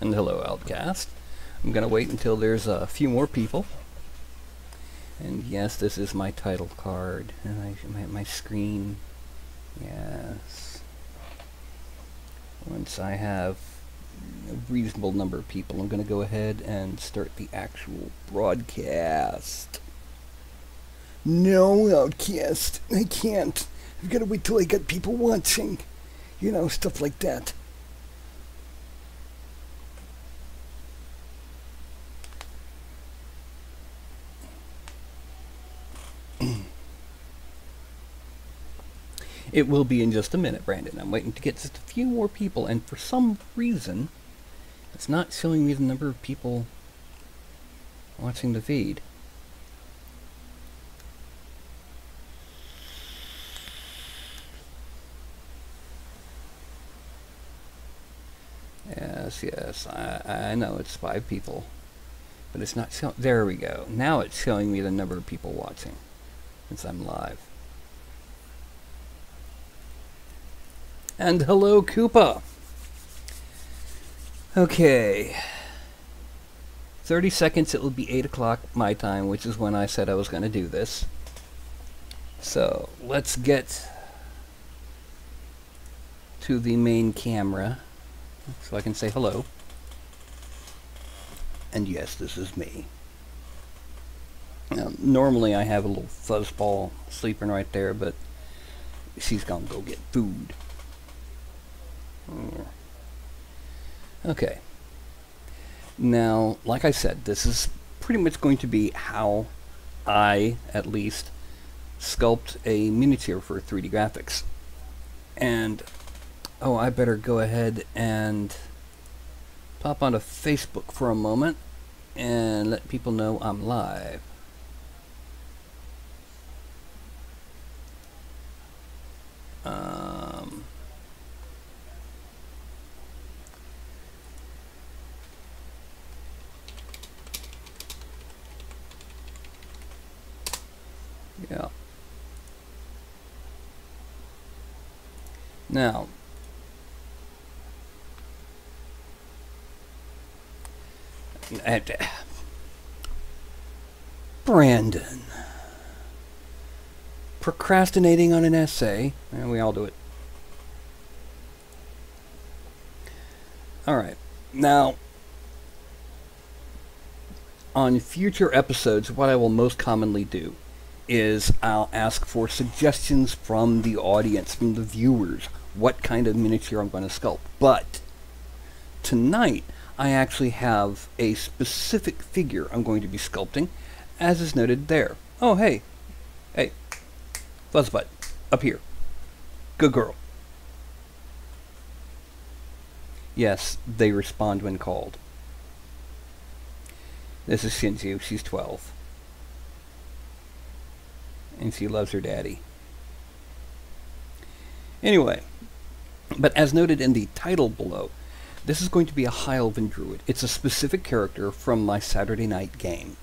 And hello, Outcast. I'm going to wait until there's a few more people. And yes, this is my title card. And I, my, my screen. Yes. Once I have a reasonable number of people, I'm going to go ahead and start the actual broadcast. No, Outcast. I can't. I've got to wait till I get people watching. You know, stuff like that. It will be in just a minute, Brandon. I'm waiting to get just a few more people, and for some reason, it's not showing me the number of people watching the feed. Yes, yes, I, I know it's five people, but it's not showing. There we go. Now it's showing me the number of people watching, since I'm live. And hello, Koopa. Okay. 30 seconds, it will be 8 o'clock my time, which is when I said I was going to do this. So, let's get to the main camera so I can say hello. And yes, this is me. Now, normally I have a little fuzzball sleeping right there, but she's going to go get food. Okay. Now, like I said, this is pretty much going to be how I, at least, sculpt a miniature for 3D graphics. And, oh, I better go ahead and pop onto Facebook for a moment and let people know I'm live. Yeah. Now, and, uh, Brandon, procrastinating on an essay, and we all do it. All right. Now, on future episodes, what I will most commonly do is I'll ask for suggestions from the audience, from the viewers, what kind of miniature I'm going to sculpt. But tonight, I actually have a specific figure I'm going to be sculpting, as is noted there. Oh, hey. Hey. Fuzzbutt. Up here. Good girl. Yes, they respond when called. This is Shinju. She's 12 and she loves her daddy. Anyway, but as noted in the title below, this is going to be a High Elven Druid. It's a specific character from my Saturday night game.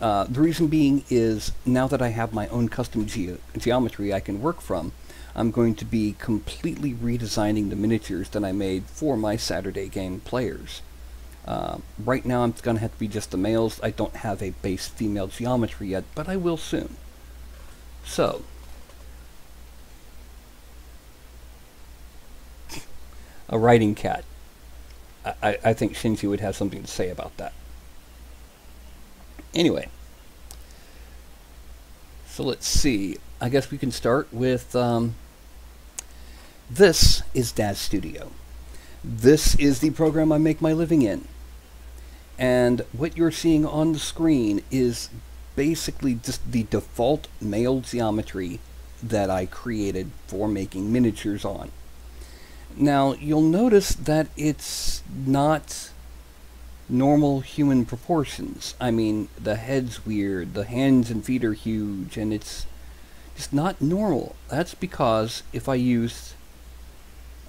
Uh, the reason being is now that I have my own custom ge geometry I can work from, I'm going to be completely redesigning the miniatures that I made for my Saturday game players. Uh, right now I'm going to have to be just the males. I don't have a base female geometry yet, but I will soon. So, a writing cat. I, I think Shinji would have something to say about that. Anyway, so let's see. I guess we can start with um, this is Daz Studio. This is the program I make my living in. And what you're seeing on the screen is basically just the default male geometry that I created for making miniatures on. Now, you'll notice that it's not normal human proportions. I mean, the head's weird, the hands and feet are huge, and it's just not normal. That's because if I used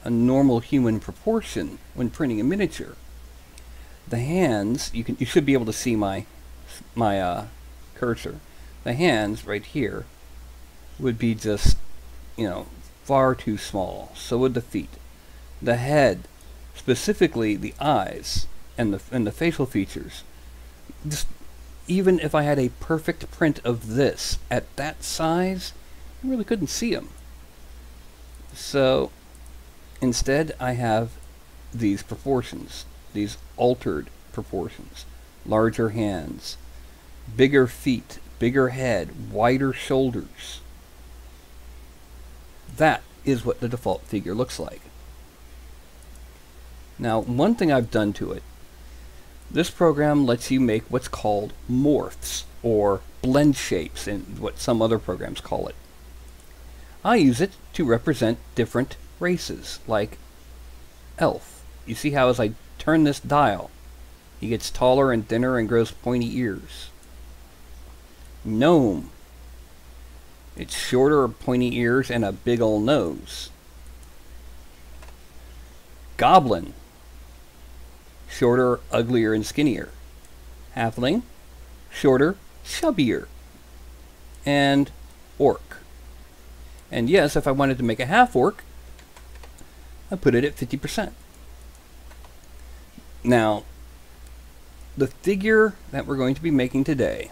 a normal human proportion when printing a miniature, the hands, you can you should be able to see my my uh, cursor. The hands right here would be just, you know, far too small. So would the feet. The head, specifically the eyes, and the and the facial features. Just even if I had a perfect print of this at that size, you really couldn't see them. So instead, I have these proportions, these altered proportions, larger hands, bigger feet, bigger head, wider shoulders. That is what the default figure looks like. Now, one thing I've done to it, this program lets you make what's called morphs, or blend shapes, in what some other programs call it. I use it to represent different races, like Elf. You see how as I turn this dial, he gets taller and thinner and grows pointy ears. Gnome. It's shorter, pointy ears, and a big ol' nose. Goblin. Shorter, uglier, and skinnier. Halfling. Shorter, chubbier. And orc. And yes, if I wanted to make a half orc, I put it at 50%. Now, the figure that we're going to be making today,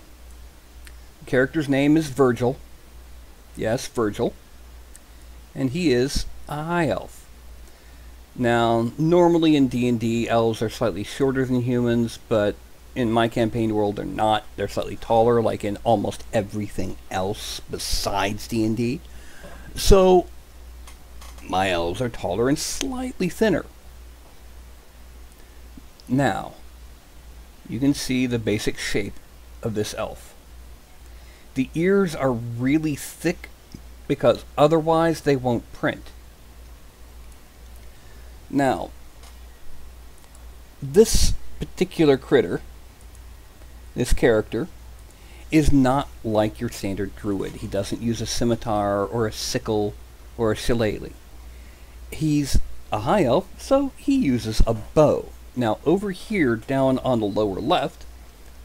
character's name is Virgil. Yes, Virgil. And he is a high elf. Now, normally in D&D, elves are slightly shorter than humans, but in my campaign world, they're not. They're slightly taller, like in almost everything else besides D&D. So, my elves are taller and slightly thinner. Now, you can see the basic shape of this elf. The ears are really thick because otherwise they won't print. Now, this particular critter, this character, is not like your standard druid. He doesn't use a scimitar or a sickle or a shillelagh. He's a high elf, so he uses a bow. Now, over here, down on the lower left,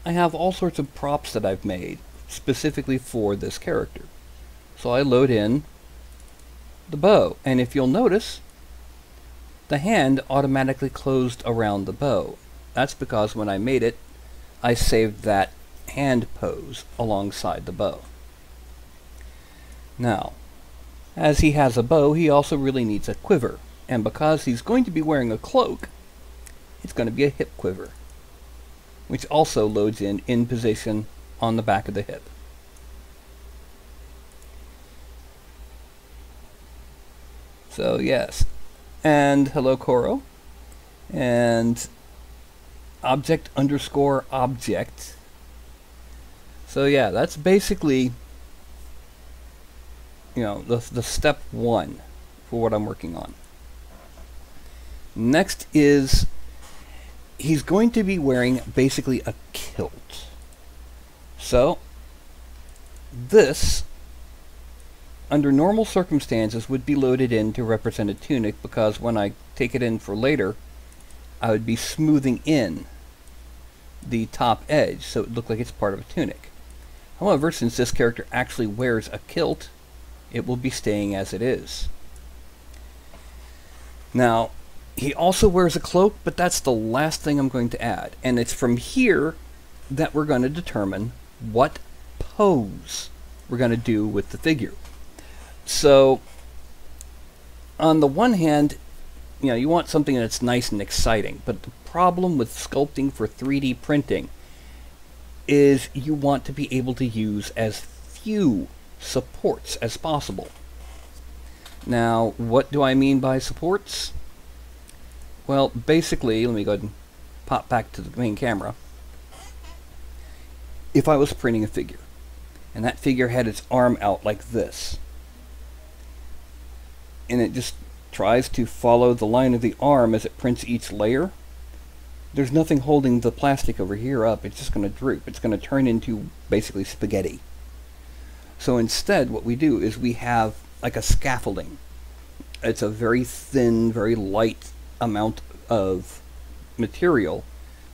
I have all sorts of props that I've made specifically for this character. So I load in the bow, and if you'll notice, the hand automatically closed around the bow. That's because when I made it, I saved that hand pose alongside the bow. Now, as he has a bow, he also really needs a quiver, and because he's going to be wearing a cloak, it's going to be a hip quiver, which also loads in in position on the back of the hip. So yes, and hello Koro, and object underscore object. So yeah, that's basically you know the the step one for what I'm working on. Next is he's going to be wearing basically a kilt. So, this, under normal circumstances, would be loaded in to represent a tunic because when I take it in for later, I would be smoothing in the top edge so it looked like it's part of a tunic. However, since this character actually wears a kilt, it will be staying as it is. Now, he also wears a cloak, but that's the last thing I'm going to add. And it's from here that we're going to determine what pose we're going to do with the figure. So, on the one hand, you know, you want something that's nice and exciting, but the problem with sculpting for 3D printing is you want to be able to use as few supports as possible. Now, what do I mean by supports? Well, basically, let me go ahead and pop back to the main camera. If I was printing a figure, and that figure had its arm out like this, and it just tries to follow the line of the arm as it prints each layer, there's nothing holding the plastic over here up. It's just going to droop. It's going to turn into basically spaghetti. So instead, what we do is we have like a scaffolding. It's a very thin, very light amount of material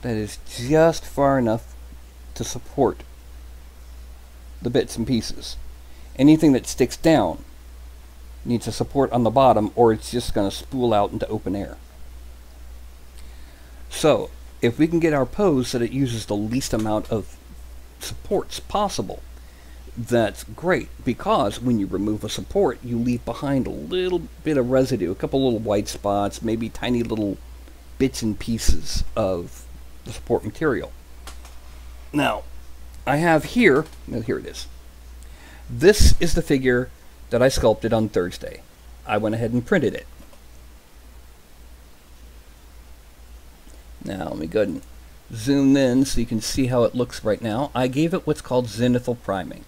that is just far enough to support the bits and pieces. Anything that sticks down needs a support on the bottom or it's just going to spool out into open air. So, if we can get our pose that it uses the least amount of supports possible, that's great because when you remove a support, you leave behind a little bit of residue, a couple little white spots, maybe tiny little bits and pieces of the support material. Now, I have here, well, here it is. This is the figure that I sculpted on Thursday. I went ahead and printed it. Now, let me go ahead and zoom in so you can see how it looks right now. I gave it what's called zenithal priming.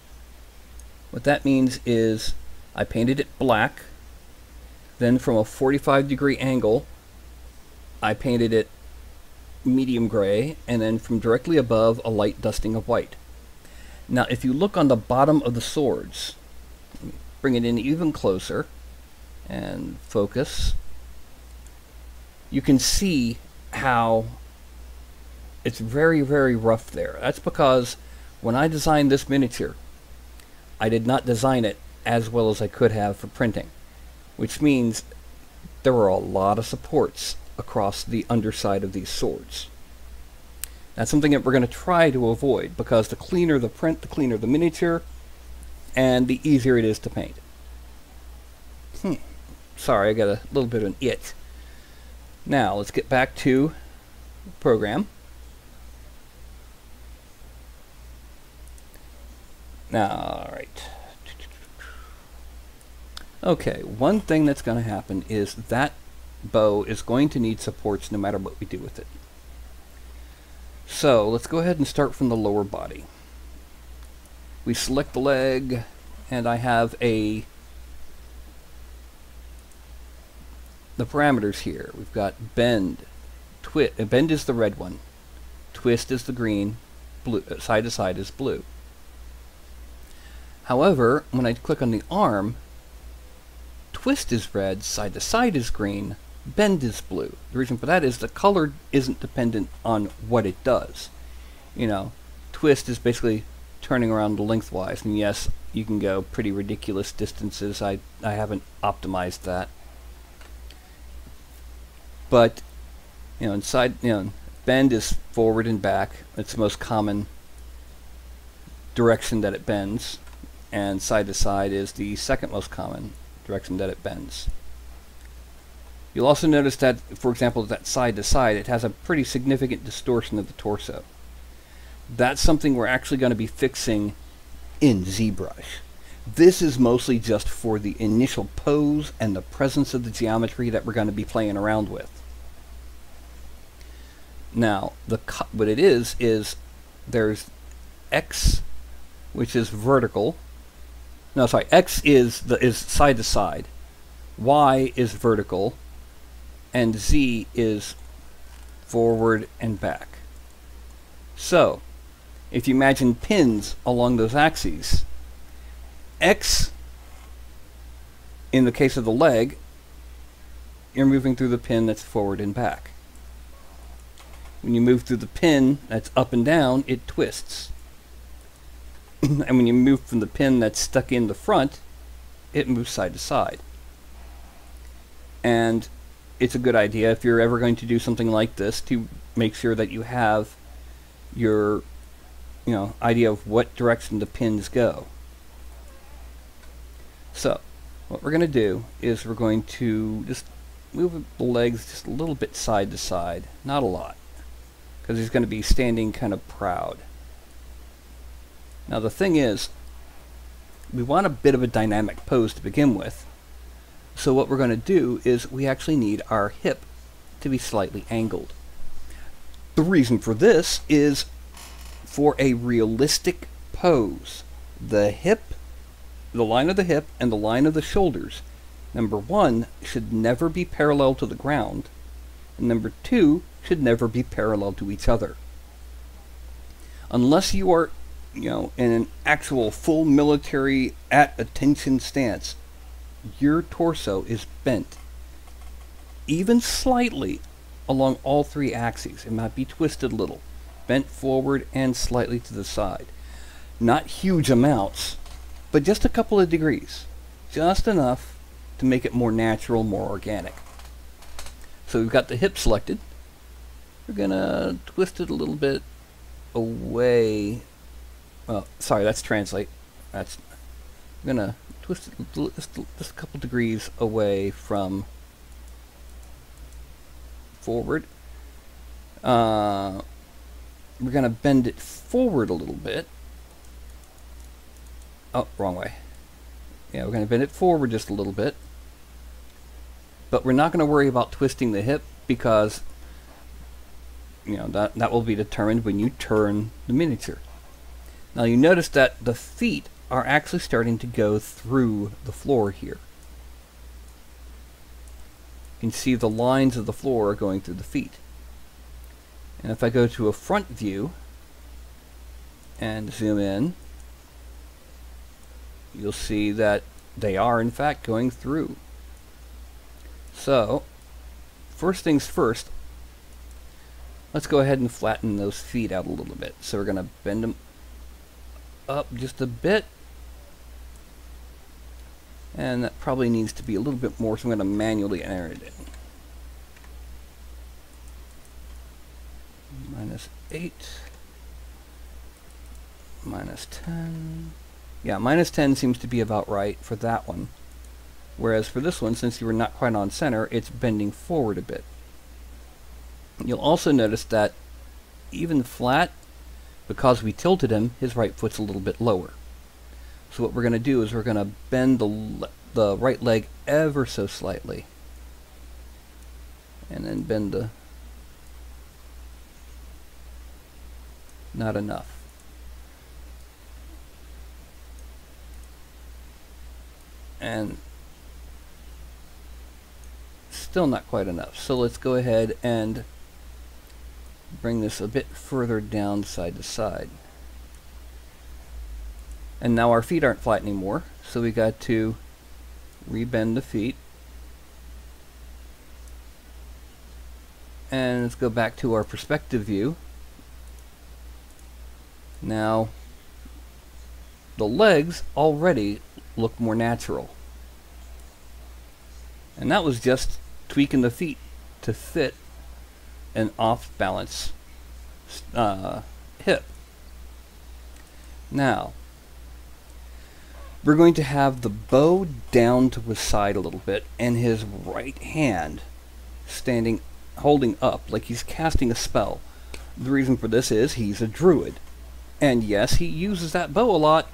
What that means is I painted it black, then from a 45 degree angle, I painted it medium gray, and then from directly above, a light dusting of white. Now, if you look on the bottom of the swords, bring it in even closer, and focus, you can see how it's very, very rough there. That's because when I designed this miniature, I did not design it as well as I could have for printing, which means there were a lot of supports across the underside of these swords. That's something that we're going to try to avoid because the cleaner the print, the cleaner the miniature, and the easier it is to paint. Hmm. Sorry, I got a little bit of an it. Now, let's get back to program. All right. Okay, one thing that's going to happen is that bow is going to need supports no matter what we do with it. So, let's go ahead and start from the lower body. We select the leg, and I have a the parameters here. We've got bend, twist. Uh, bend is the red one, twist is the green, blue uh, side to side is blue. However, when I click on the arm, twist is red, side to side is green, bend is blue. The reason for that is the color isn't dependent on what it does. You know, twist is basically turning around lengthwise, and yes, you can go pretty ridiculous distances. I, I haven't optimized that. But, you know, inside, you know, bend is forward and back. It's the most common direction that it bends and side to side is the second most common direction that it bends. You'll also notice that, for example, that side to side, it has a pretty significant distortion of the torso. That's something we're actually going to be fixing in ZBrush. This is mostly just for the initial pose and the presence of the geometry that we're going to be playing around with. Now, the what it is, is there's X, which is vertical, no, sorry, x is the is side to side, y is vertical, and z is forward and back. So, if you imagine pins along those axes, x in the case of the leg, you're moving through the pin that's forward and back. When you move through the pin that's up and down, it twists. and when you move from the pin that's stuck in the front, it moves side to side. And it's a good idea if you're ever going to do something like this to make sure that you have your you know idea of what direction the pins go. So what we're going to do is we're going to just move the legs just a little bit side to side, not a lot, because he's going to be standing kind of proud. Now the thing is, we want a bit of a dynamic pose to begin with. So what we're going to do is we actually need our hip to be slightly angled. The reason for this is for a realistic pose. The hip, the line of the hip and the line of the shoulders, number one, should never be parallel to the ground. And number two, should never be parallel to each other. Unless you are you know, in an actual full military at attention stance, your torso is bent even slightly along all three axes. It might be twisted a little, bent forward and slightly to the side. Not huge amounts, but just a couple of degrees. Just enough to make it more natural, more organic. So we've got the hip selected. we're gonna twist it a little bit away. Well, sorry, that's translate. That's twist it just, just a couple degrees away from forward. Uh, we're gonna bend it forward a little bit. Oh, wrong way. Yeah, we're gonna bend it forward just a little bit. But we're not gonna worry about twisting the hip because you know that that will be determined when you turn the miniature. Now you notice that the feet are actually starting to go through the floor here. You can see the lines of the floor are going through the feet. And if I go to a front view and zoom in, you'll see that they are in fact going through. So, first things first, let's go ahead and flatten those feet out a little bit. So we're going to bend them up just a bit. And that probably needs to be a little bit more, so I'm going to manually enter it in. Minus 8. Minus 10. Yeah, minus 10 seems to be about right for that one. Whereas for this one, since you were not quite on center, it's bending forward a bit. You'll also notice that even flat, because we tilted him, his right foot's a little bit lower. So what we're going to do is we're going to bend the, the right leg ever so slightly. And then bend the... Not enough. And still not quite enough. So let's go ahead and bring this a bit further down side to side. And now our feet aren't flat anymore, so we got to rebend the feet. And let's go back to our perspective view. Now, the legs already look more natural. And that was just tweaking the feet to fit an off-balance uh, hip. Now, we're going to have the bow down to his side a little bit and his right hand standing, holding up like he's casting a spell. The reason for this is he's a druid. And yes, he uses that bow a lot,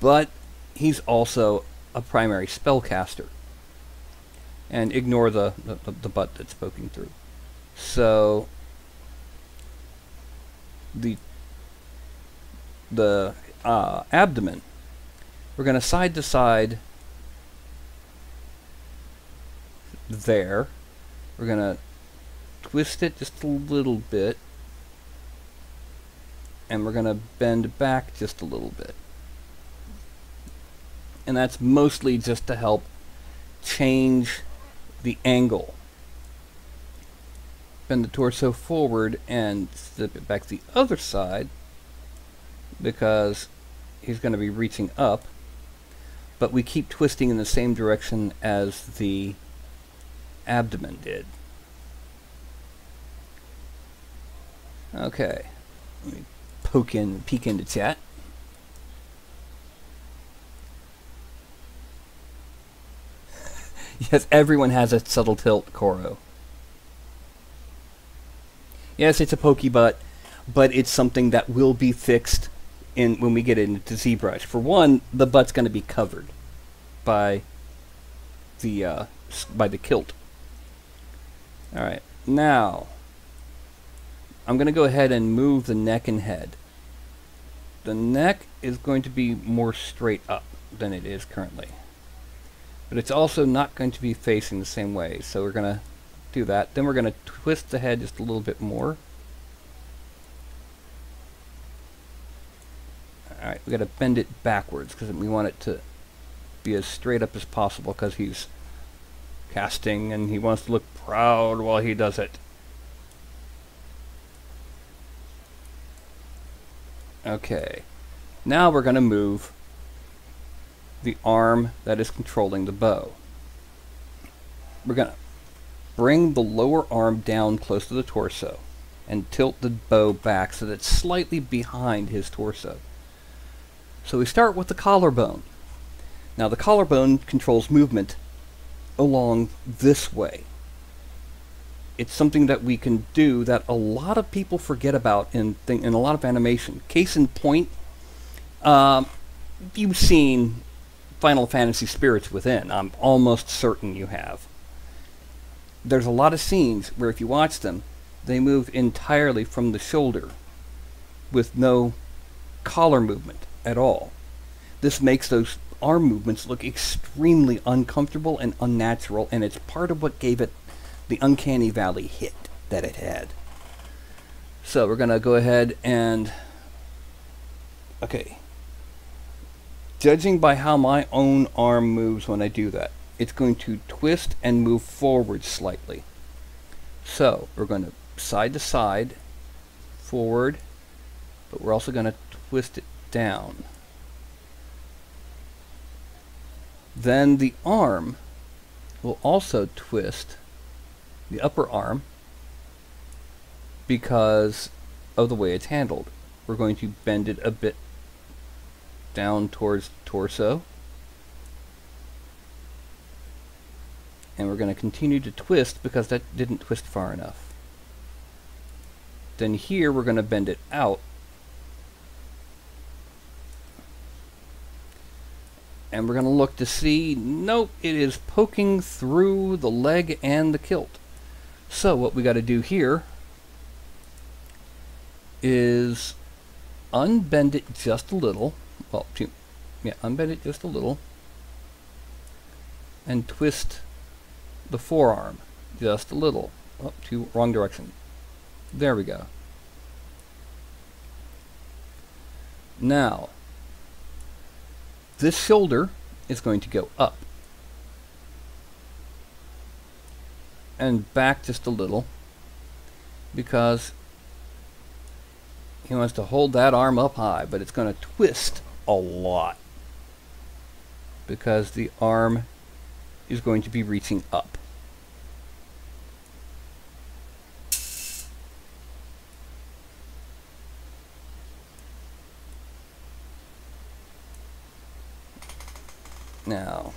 but he's also a primary spellcaster. And ignore the, the, the butt that's poking through. So the the uh, abdomen, we're going to side to side there. We're going to twist it just a little bit. And we're going to bend back just a little bit. And that's mostly just to help change the angle bend the torso forward and slip it back the other side because he's going to be reaching up but we keep twisting in the same direction as the abdomen did. Okay, let me poke in, peek into chat. yes, everyone has a subtle tilt, Koro. Yes, it's a pokey butt, but it's something that will be fixed in when we get into ZBrush. For one, the butt's going to be covered by the uh, by the kilt. All right, now I'm going to go ahead and move the neck and head. The neck is going to be more straight up than it is currently. But it's also not going to be facing the same way, so we're going to do that. Then we're going to twist the head just a little bit more. Alright, we got to bend it backwards because we want it to be as straight up as possible because he's casting and he wants to look proud while he does it. Okay, now we're going to move the arm that is controlling the bow. We're going to bring the lower arm down close to the torso. and tilt the bow back so that it's slightly behind his torso. So we start with the collarbone. Now the collarbone controls movement along this way. It's something that we can do that a lot of people forget about in in a lot of animation. Case in point, um, you've seen Final Fantasy Spirits Within. I'm almost certain you have. There's a lot of scenes where if you watch them, they move entirely from the shoulder with no collar movement at all. This makes those arm movements look extremely uncomfortable and unnatural, and it's part of what gave it the uncanny valley hit that it had. So we're going to go ahead and. Okay. Judging by how my own arm moves when I do that, it's going to twist and move forward slightly. So we're going to side to side, forward, but we're also going to twist it down. Then the arm will also twist the upper arm because of the way it's handled. We're going to bend it a bit down towards the torso. And we're going to continue to twist because that didn't twist far enough. Then here we're going to bend it out and we're going to look to see, nope, it is poking through the leg and the kilt. So what we got to do here is unbend it just a little, well, yeah, unbend it just a little, and twist the forearm just a little. Oh, to wrong direction. There we go. Now, this shoulder is going to go up and back just a little because he wants to hold that arm up high, but it's going to twist a lot because the arm is going to be reaching up. Now,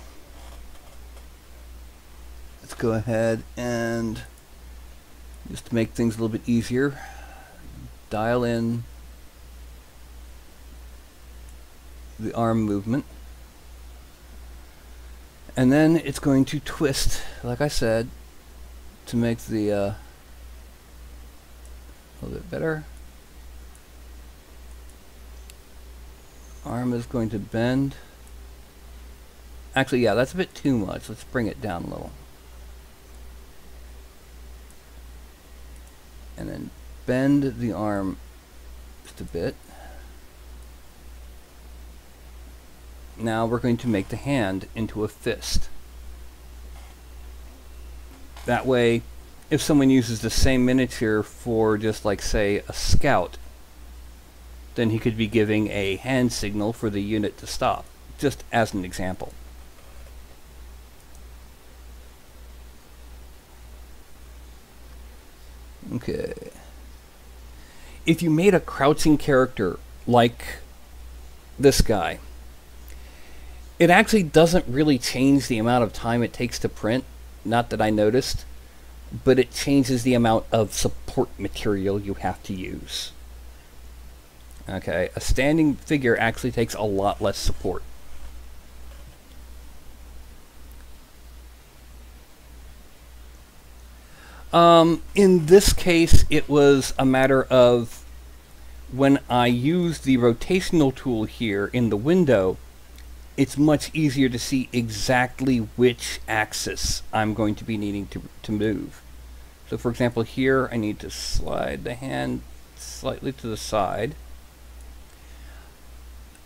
let's go ahead and just to make things a little bit easier, dial in the arm movement. And then it's going to twist, like I said, to make the uh, a little bit better. Arm is going to bend. Actually, yeah, that's a bit too much. Let's bring it down a little. And then bend the arm just a bit. Now we're going to make the hand into a fist. That way, if someone uses the same miniature for just like, say, a scout, then he could be giving a hand signal for the unit to stop, just as an example. Okay. If you made a crouching character like this guy, it actually doesn't really change the amount of time it takes to print. Not that I noticed, but it changes the amount of support material you have to use. Okay, a standing figure actually takes a lot less support. Um, in this case, it was a matter of when I use the rotational tool here in the window, it's much easier to see exactly which axis I'm going to be needing to, to move. So for example here I need to slide the hand slightly to the side.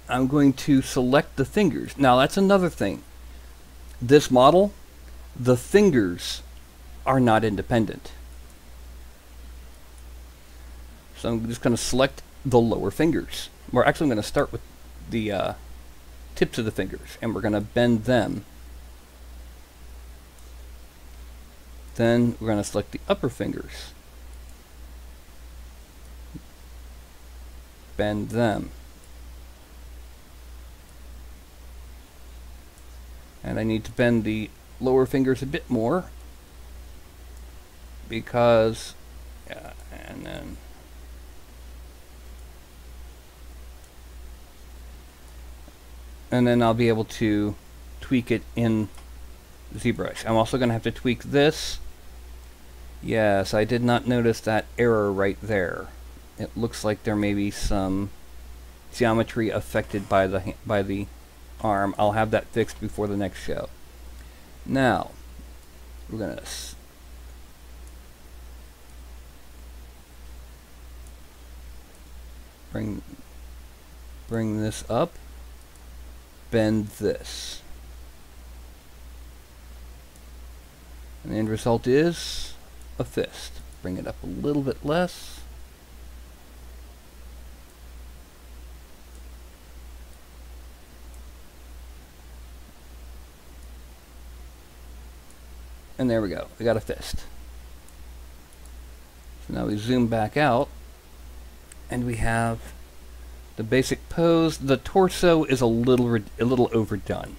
I'm going to select the fingers. Now that's another thing. This model, the fingers are not independent. So I'm just going to select the lower fingers. We're actually going to start with the uh, tips of the fingers, and we're going to bend them. Then we're going to select the upper fingers. bend them. And I need to bend the lower fingers a bit more because, yeah, and then and then I'll be able to tweak it in ZBrush. I'm also going to have to tweak this. Yes, I did not notice that error right there. It looks like there may be some geometry affected by the by the arm. I'll have that fixed before the next show. Now, we're going to bring bring this up bend this. And the end result is a fist. Bring it up a little bit less. And there we go. We got a fist. So now we zoom back out and we have the basic pose. The torso is a little a little overdone.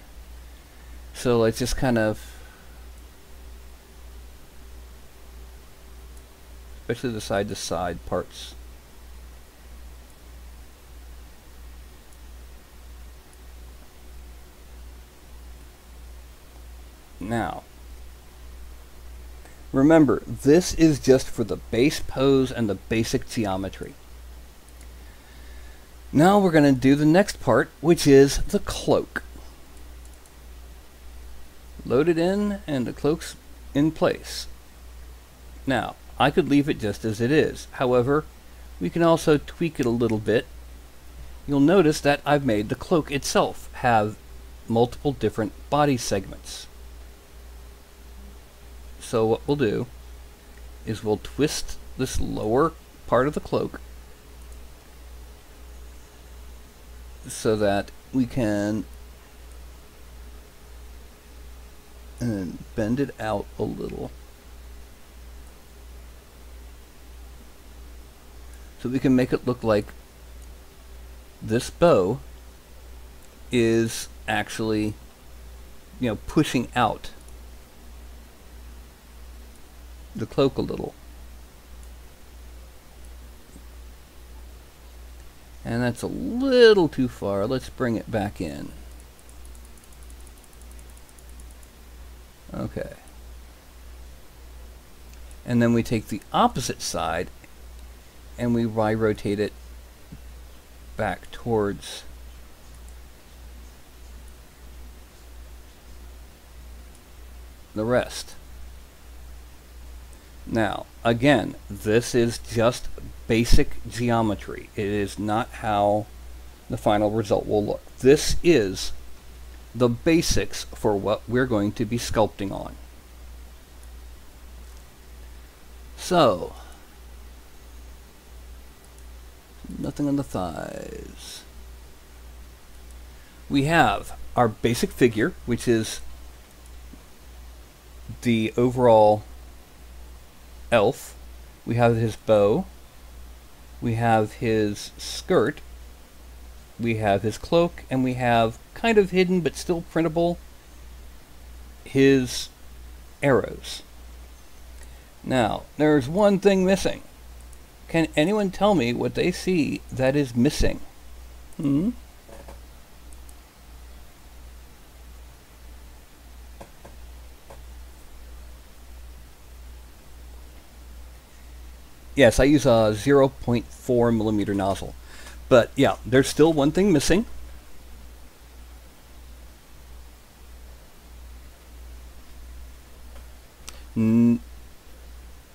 So let's just kind of, especially the side to side parts. Now, remember, this is just for the base pose and the basic geometry. Now we're going to do the next part, which is the cloak. Load it in, and the cloak's in place. Now, I could leave it just as it is. However, we can also tweak it a little bit. You'll notice that I've made the cloak itself have multiple different body segments. So what we'll do is we'll twist this lower part of the cloak so that we can and bend it out a little. So we can make it look like this bow is actually, you know, pushing out the cloak a little. And that's a little too far. Let's bring it back in. Okay. And then we take the opposite side and we Y rotate it back towards the rest. Now, again, this is just basic geometry. It is not how the final result will look. This is the basics for what we're going to be sculpting on. So, nothing on the thighs. We have our basic figure, which is the overall elf. We have his bow. We have his skirt. We have his cloak. And we have, kind of hidden but still printable, his arrows. Now, there's one thing missing. Can anyone tell me what they see that is missing? Hmm? Yes, I use a 0.4 millimeter nozzle. But yeah, there's still one thing missing.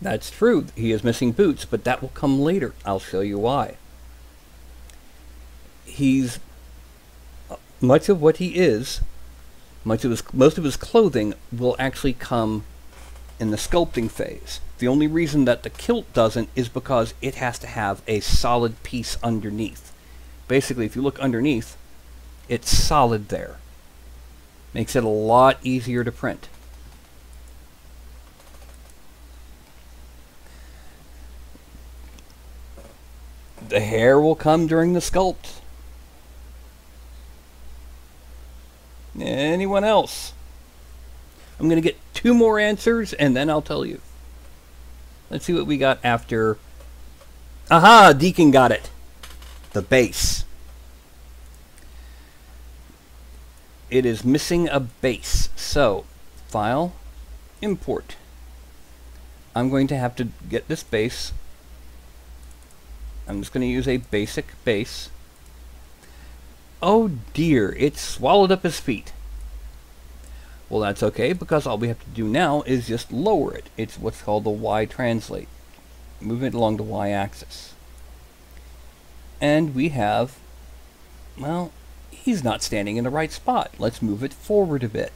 That's true. He is missing boots, but that will come later. I'll show you why. He's uh, much of what he is, much of his most of his clothing will actually come in the sculpting phase. The only reason that the kilt doesn't is because it has to have a solid piece underneath. Basically, if you look underneath, it's solid there. Makes it a lot easier to print. The hair will come during the sculpt. Anyone else? I'm going to get two more answers and then I'll tell you. Let's see what we got after. Aha! Deacon got it. The base. It is missing a base. So, file, import. I'm going to have to get this base. I'm just going to use a basic base. Oh dear, it swallowed up his feet. Well, that's okay, because all we have to do now is just lower it. It's what's called the Y translate. Move it along the Y axis. And we have, well, he's not standing in the right spot. Let's move it forward a bit.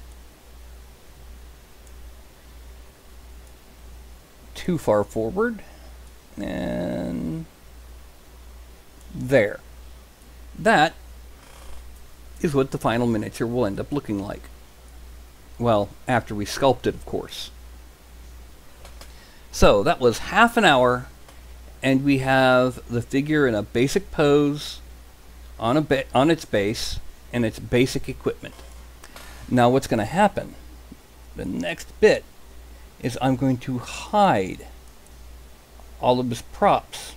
Too far forward. And there. That is what the final miniature will end up looking like. Well, after we sculpt it, of course. So, that was half an hour, and we have the figure in a basic pose on, a on its base and its basic equipment. Now what's going to happen, the next bit, is I'm going to hide all of his props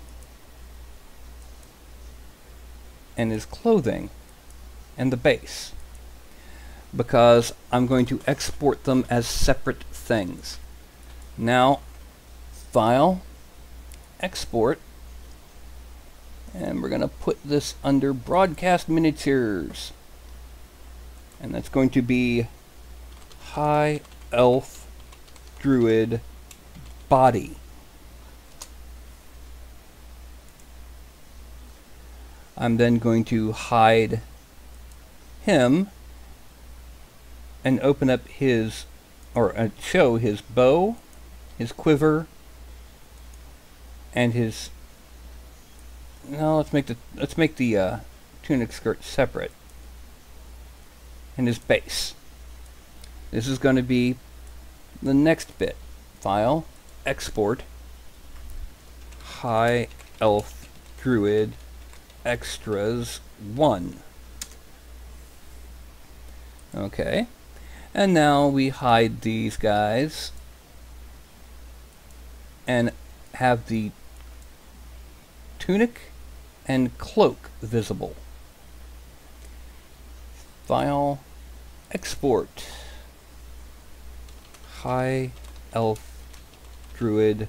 and his clothing and the base because I'm going to export them as separate things. Now, File, Export, and we're going to put this under Broadcast Miniatures. And that's going to be High Elf Druid Body. I'm then going to hide him and open up his, or uh, show his bow, his quiver, and his. No, let's make the let's make the uh, tunic skirt separate, and his base. This is going to be the next bit. File, export, high elf druid extras 1. Okay. And now we hide these guys and have the tunic and cloak visible. File, export, high elf druid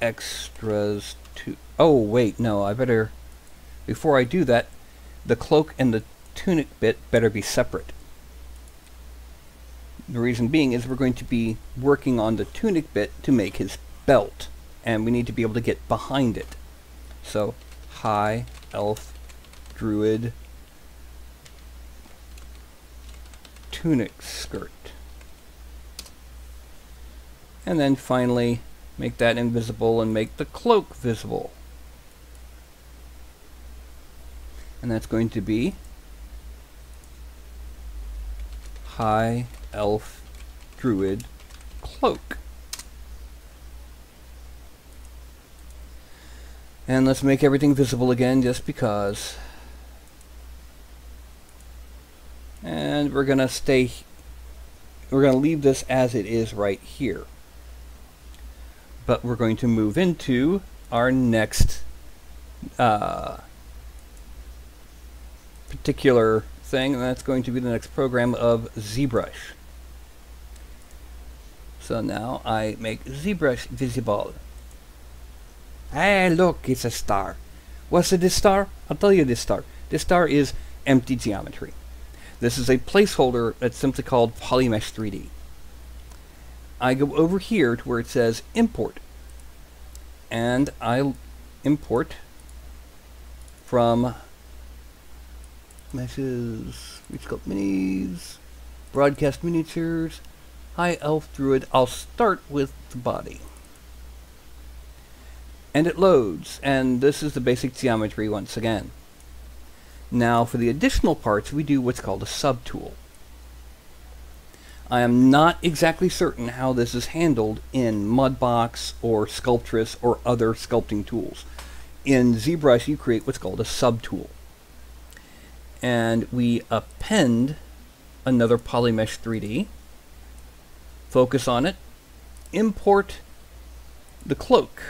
extras to oh wait no I better before I do that the cloak and the tunic bit better be separate the reason being is we're going to be working on the tunic bit to make his belt. And we need to be able to get behind it. So, high, elf, druid, tunic skirt. And then finally, make that invisible and make the cloak visible. And that's going to be high elf druid cloak. And let's make everything visible again just because. And we're going to stay, we're going to leave this as it is right here. But we're going to move into our next uh, particular thing, and that's going to be the next program of ZBrush. So now I make ZBrush visible. Hey, look, it's a star. What's this star? I'll tell you this star. This star is empty geometry. This is a placeholder that's simply called Polymesh 3D. I go over here to where it says import. And I import from meshes, Reach Minis, Broadcast Miniatures, High Elf Druid. I'll start with the body. And it loads, and this is the basic geometry once again. Now for the additional parts, we do what's called a subtool. I am not exactly certain how this is handled in Mudbox or Sculptris or other sculpting tools. in ZBrush, you create what's called a subtool. And we append another Polymesh 3D, focus on it, import the cloak.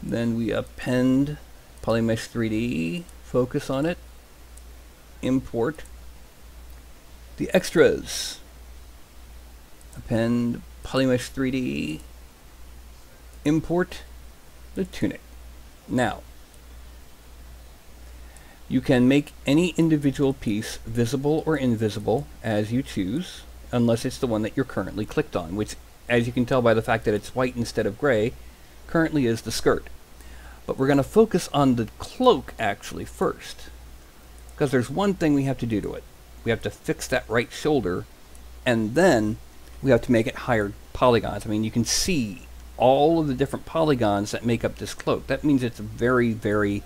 Then we append Polymesh 3D, focus on it, import the extras. Append Polymesh 3D, import the tunic. Now, you can make any individual piece visible or invisible as you choose, unless it's the one that you're currently clicked on, which, as you can tell by the fact that it's white instead of gray, currently is the skirt. But we're going to focus on the cloak actually first, because there's one thing we have to do to it. We have to fix that right shoulder, and then we have to make it higher polygons. I mean, you can see all of the different polygons that make up this cloak. That means it's very, very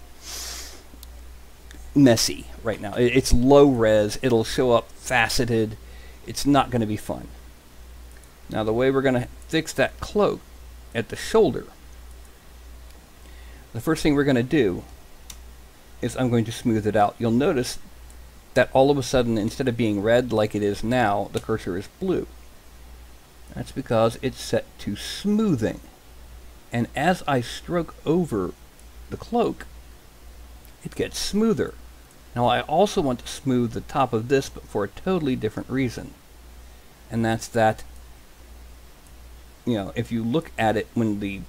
messy right now. It's low res. It'll show up faceted. It's not going to be fun. Now the way we're going to fix that cloak at the shoulder, the first thing we're going to do is I'm going to smooth it out. You'll notice that all of a sudden, instead of being red like it is now, the cursor is blue. That's because it's set to smoothing. And as I stroke over the cloak, it gets smoother. Now I also want to smooth the top of this, but for a totally different reason. And that's that, you know, if you look at it when the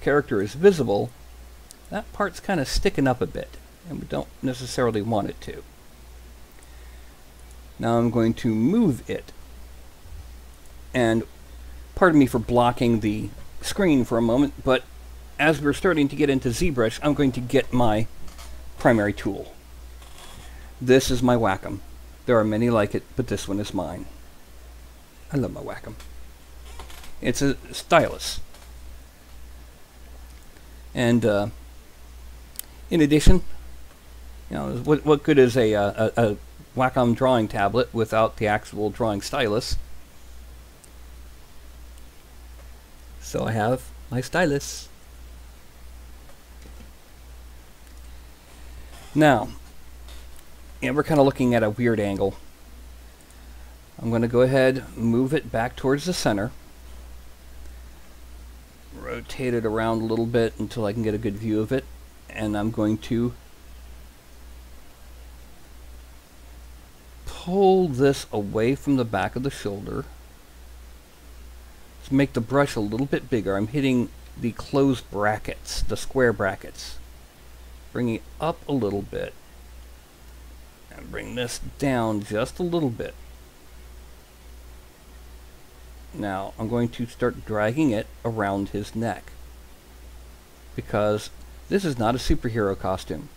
character is visible, that part's kind of sticking up a bit, and we don't necessarily want it to. Now I'm going to move it and pardon me for blocking the screen for a moment, but as we're starting to get into ZBrush, I'm going to get my primary tool. This is my Wacom. There are many like it, but this one is mine. I love my Wacom. It's a stylus. And uh, in addition, you know, what, what good is a, a, a Wacom drawing tablet without the actual drawing stylus? So I have my stylus. Now, yeah, we're kind of looking at a weird angle. I'm going to go ahead, move it back towards the center. Rotate it around a little bit until I can get a good view of it. And I'm going to pull this away from the back of the shoulder to make the brush a little bit bigger, I'm hitting the closed brackets, the square brackets. Bringing it up a little bit. And bring this down just a little bit. Now, I'm going to start dragging it around his neck. Because this is not a superhero costume.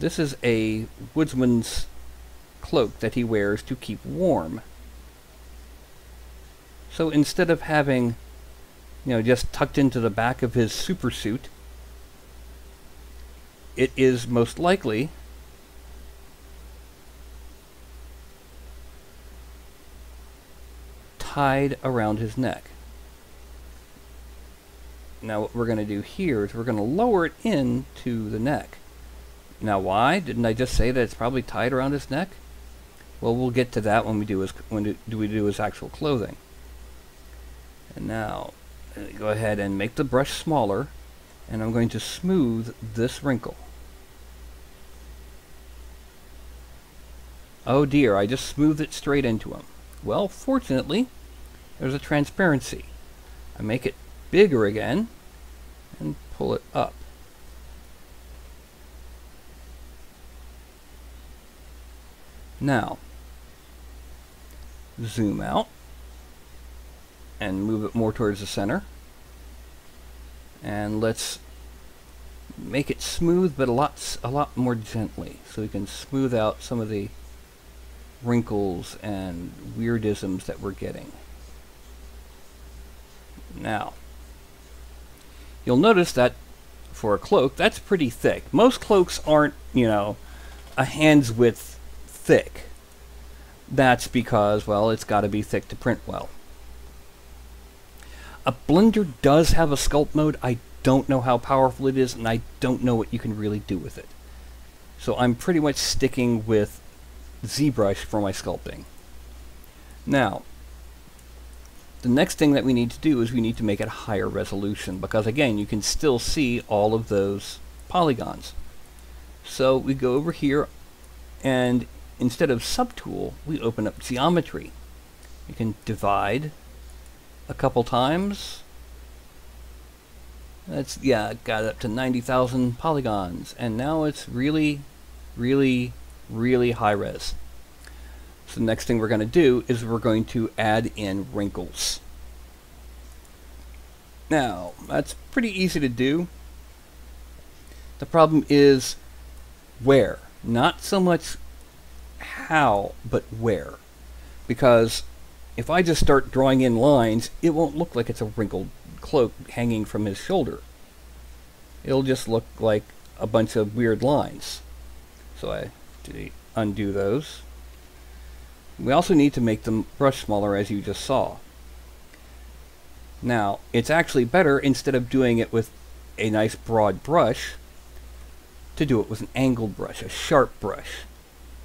This is a woodsman's cloak that he wears to keep warm. So instead of having, you know, just tucked into the back of his super suit, it is most likely tied around his neck. Now what we're going to do here is we're going to lower it into the neck. Now why? Didn't I just say that it's probably tied around his neck? Well, we'll get to that when we do his when do we do his actual clothing. And now, uh, go ahead and make the brush smaller, and I'm going to smooth this wrinkle. Oh dear, I just smoothed it straight into him. Well, fortunately, there's a transparency. I make it bigger again, and pull it up. Now, zoom out and move it more towards the center. And let's make it smooth, but a lot, a lot more gently, so we can smooth out some of the wrinkles and weirdisms that we're getting. Now, you'll notice that for a cloak, that's pretty thick. Most cloaks aren't, you know, a hand's width thick. That's because, well, it's got to be thick to print well. A Blender does have a sculpt mode. I don't know how powerful it is, and I don't know what you can really do with it. So I'm pretty much sticking with ZBrush for my sculpting. Now, the next thing that we need to do is we need to make it higher resolution because again you can still see all of those polygons. So we go over here and instead of subtool we open up geometry. You can divide a couple times. That's yeah, got up to 90,000 polygons and now it's really really really high res. So the next thing we're going to do is we're going to add in wrinkles. Now, that's pretty easy to do. The problem is where. Not so much how, but where. Because if I just start drawing in lines, it won't look like it's a wrinkled cloak hanging from his shoulder. It'll just look like a bunch of weird lines. So I undo those. We also need to make the brush smaller as you just saw. Now, it's actually better instead of doing it with a nice broad brush to do it with an angled brush, a sharp brush,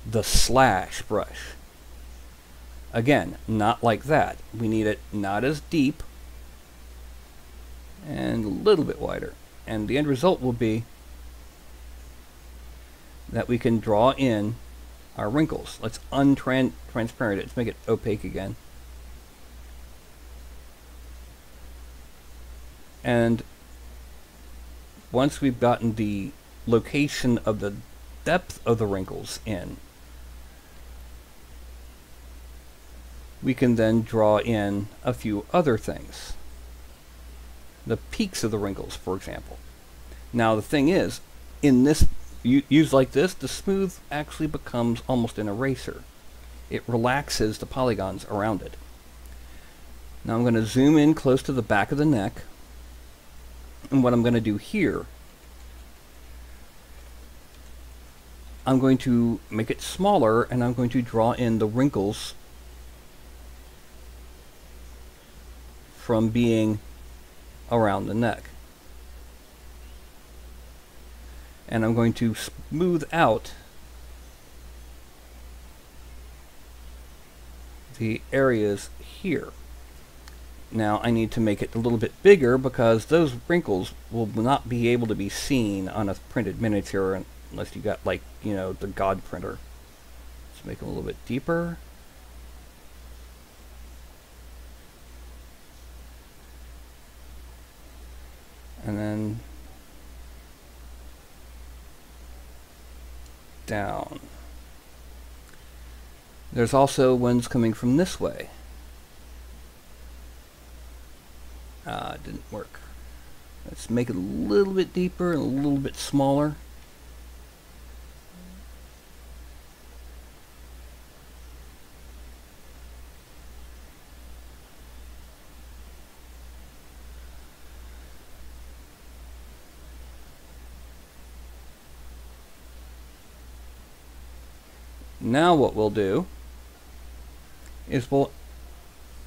the slash brush. Again, not like that. We need it not as deep and a little bit wider. And the end result will be that we can draw in our wrinkles. Let's untransparent it. Let's make it opaque again. And once we've gotten the location of the depth of the wrinkles in, we can then draw in a few other things. The peaks of the wrinkles, for example. Now the thing is, in this used like this, the smooth actually becomes almost an eraser. It relaxes the polygons around it. Now I'm going to zoom in close to the back of the neck. And what I'm going to do here, I'm going to make it smaller and I'm going to draw in the wrinkles from being around the neck. and I'm going to smooth out the areas here. Now I need to make it a little bit bigger because those wrinkles will not be able to be seen on a printed miniature unless you got like, you know, the God printer. Let's make them a little bit deeper. And then down. There's also ones coming from this way. Ah, didn't work. Let's make it a little bit deeper and a little bit smaller. Now what we'll do is we'll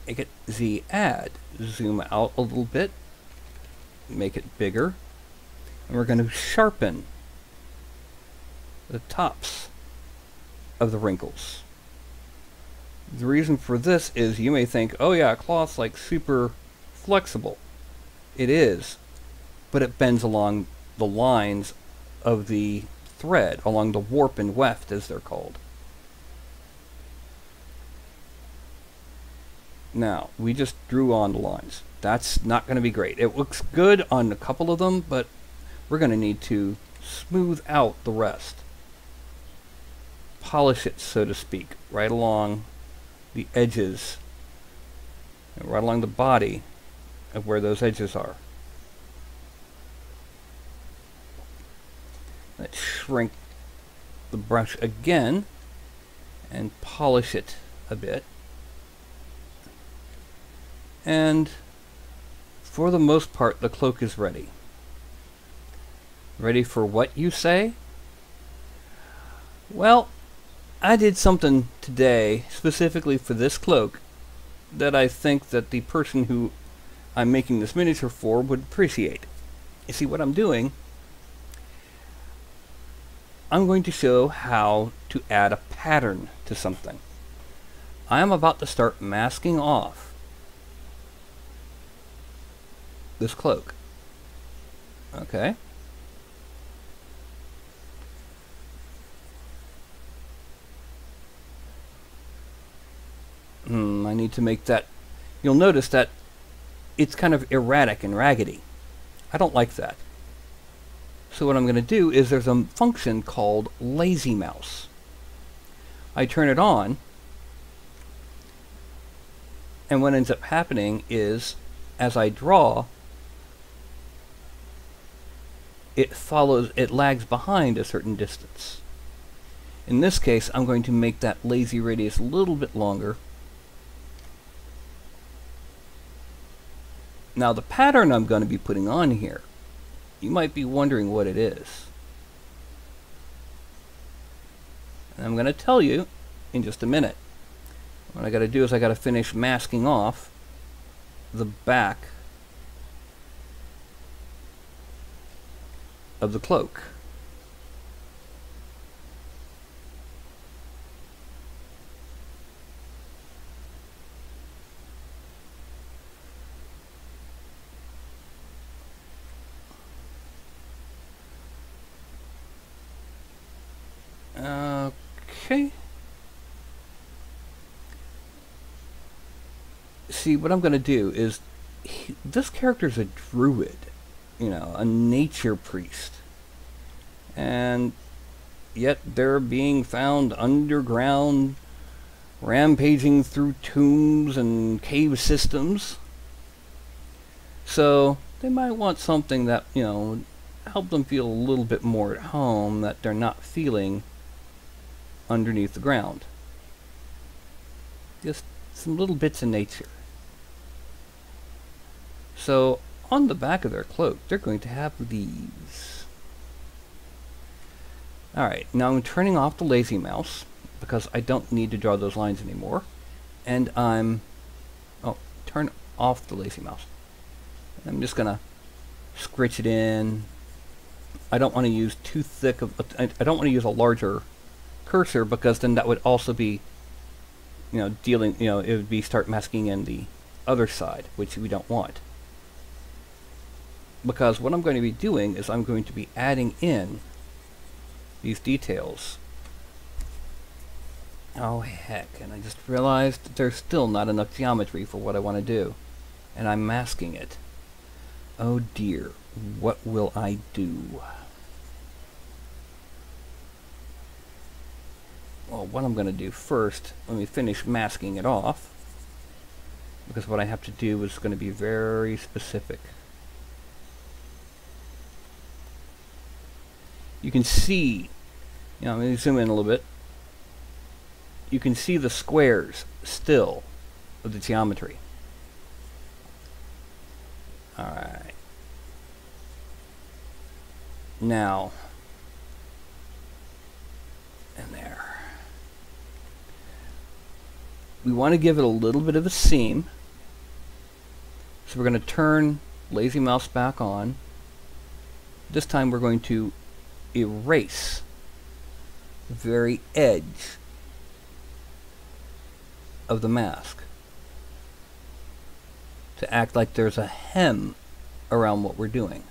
make it Z add, zoom out a little bit, make it bigger, and we're going to sharpen the tops of the wrinkles. The reason for this is you may think, oh yeah, cloth's like super flexible. It is, but it bends along the lines of the thread, along the warp and weft as they're called. Now, we just drew on the lines. That's not going to be great. It looks good on a couple of them, but we're going to need to smooth out the rest. Polish it, so to speak, right along the edges, right along the body of where those edges are. Let's shrink the brush again and polish it a bit. And for the most part, the cloak is ready. Ready for what you say? Well, I did something today specifically for this cloak that I think that the person who I'm making this miniature for would appreciate. You see what I'm doing? I'm going to show how to add a pattern to something. I am about to start masking off this cloak. Okay. Hmm, I need to make that... You'll notice that it's kind of erratic and raggedy. I don't like that. So what I'm going to do is there's a function called lazy mouse. I turn it on, and what ends up happening is as I draw, it follows, it lags behind a certain distance. In this case, I'm going to make that lazy radius a little bit longer Now the pattern I'm going to be putting on here, you might be wondering what it is. And I'm going to tell you in just a minute. What I got to do is I got to finish masking off the back of the cloak. Okay. See, what I'm going to do is, he, this character's a druid, you know, a nature priest. And yet they're being found underground, rampaging through tombs and cave systems. So they might want something that, you know, help them feel a little bit more at home that they're not feeling underneath the ground. Just some little bits of nature. So on the back of their cloak, they're going to have these. Alright, now I'm turning off the lazy mouse because I don't need to draw those lines anymore. And I'm... Oh, turn off the lazy mouse. I'm just going to scritch it in. I don't want to use too thick of... I don't want to use a larger cursor because then that would also be, you know, dealing, you know, it would be start masking in the other side, which we don't want. Because what I'm going to be doing is I'm going to be adding in these details. Oh heck, and I just realized there's still not enough geometry for what I want to do. And I'm masking it. Oh dear, what will I do? well, what I'm going to do first, let me finish masking it off, because what I have to do is going to be very specific. You can see, you know, let me zoom in a little bit, you can see the squares still of the geometry. Alright. Now, and there we want to give it a little bit of a seam. So we're going to turn lazy mouse back on. This time we're going to erase the very edge of the mask to act like there's a hem around what we're doing.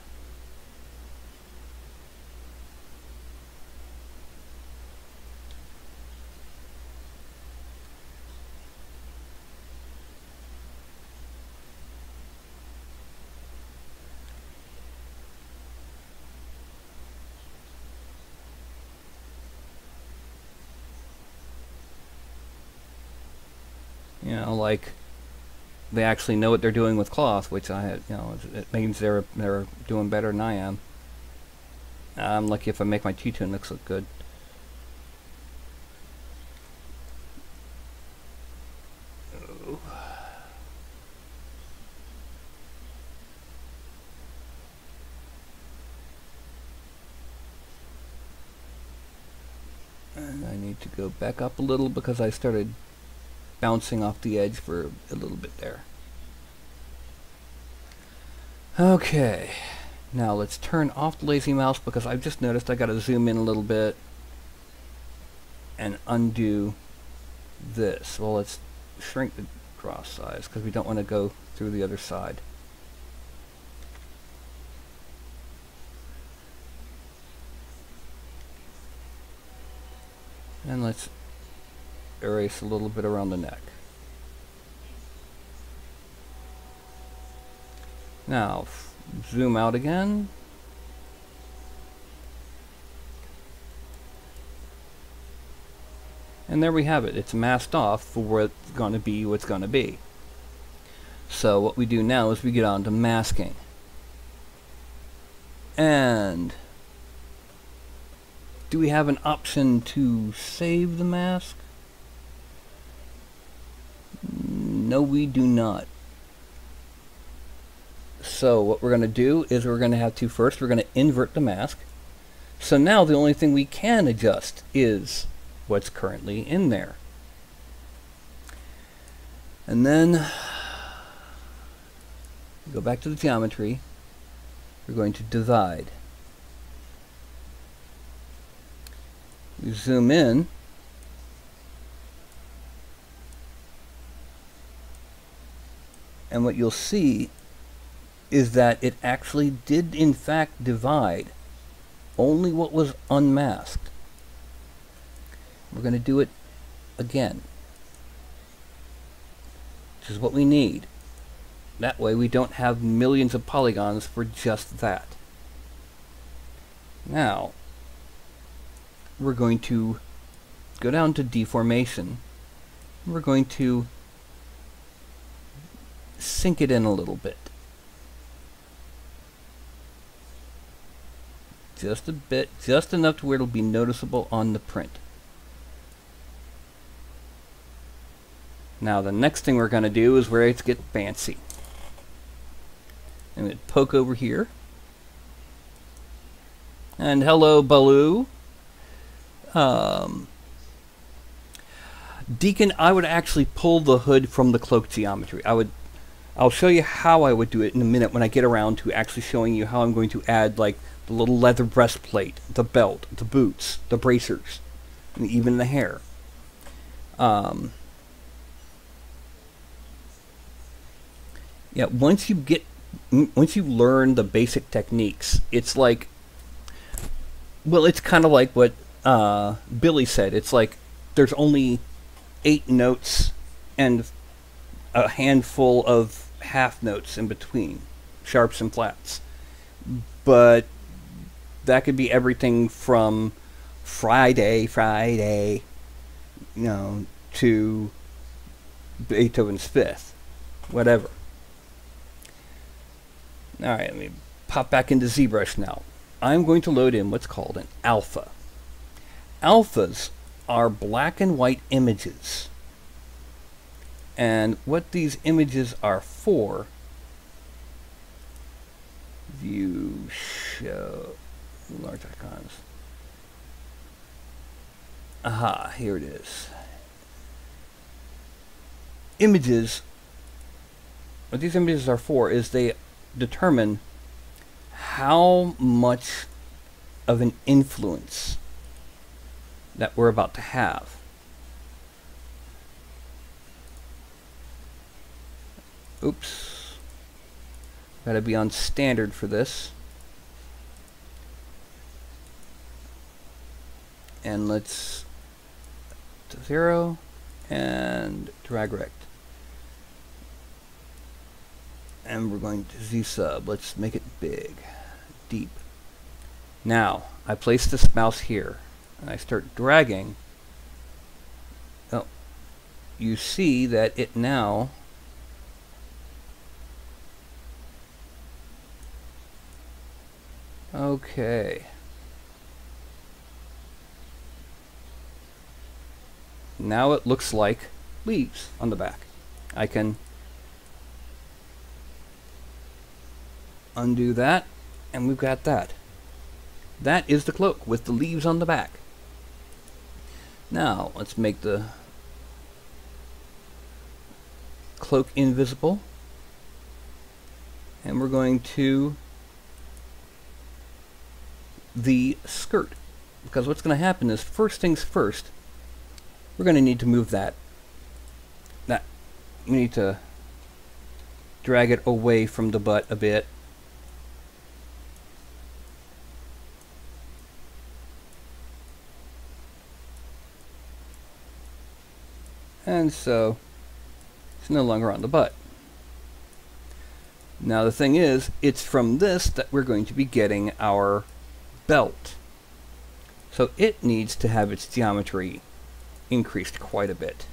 you know, like they actually know what they're doing with cloth, which I, you know, it means they're they're doing better than I am. I'm lucky if I make my T-tunics look good. And I need to go back up a little because I started bouncing off the edge for a little bit there. Okay, now let's turn off the lazy mouse because I've just noticed I got to zoom in a little bit and undo this. Well, let's shrink the cross size because we don't want to go through the other side. And let's erase a little bit around the neck. Now, zoom out again. And there we have it. It's masked off for what's going to be what's going to be. So what we do now is we get on to masking. And do we have an option to save the mask? No, we do not. So what we're going to do is we're going to have to first, we're going to invert the mask. So now the only thing we can adjust is what's currently in there. And then go back to the geometry. We're going to divide. We zoom in. And what you'll see is that it actually did in fact divide only what was unmasked. We're going to do it again. This is what we need. That way we don't have millions of polygons for just that. Now, we're going to go down to deformation. We're going to sink it in a little bit. Just a bit, just enough to where it'll be noticeable on the print. Now the next thing we're going to do is where it get fancy. I'm going to poke over here. And hello, Baloo. Um, Deacon, I would actually pull the hood from the cloak geometry. I would, I'll show you how I would do it in a minute when I get around to actually showing you how I'm going to add like the little leather breastplate, the belt, the boots, the bracers, and even the hair. Um, yeah, once you get, once you learn the basic techniques, it's like, well, it's kind of like what uh, Billy said. It's like there's only eight notes and a handful of half notes in between, sharps and flats. But that could be everything from Friday, Friday, you know, to Beethoven's Fifth, whatever. All right, let me pop back into ZBrush now. I'm going to load in what's called an alpha. Alphas are black and white images. And what these images are for, view, show, large icons. Aha, here it is. Images, what these images are for is they determine how much of an influence that we're about to have. Oops. Gotta be on standard for this. And let's to zero and drag rect. And we're going to Z sub. Let's make it big, deep. Now, I place this mouse here and I start dragging, oh, you see that it now Okay. Now it looks like leaves on the back. I can undo that, and we've got that. That is the cloak with the leaves on the back. Now, let's make the cloak invisible. and we're going to the skirt. Because what's going to happen is, first things first, we're going to need to move that. That we need to drag it away from the butt a bit. And so it's no longer on the butt. Now the thing is, it's from this that we're going to be getting our belt. So it needs to have its geometry increased quite a bit.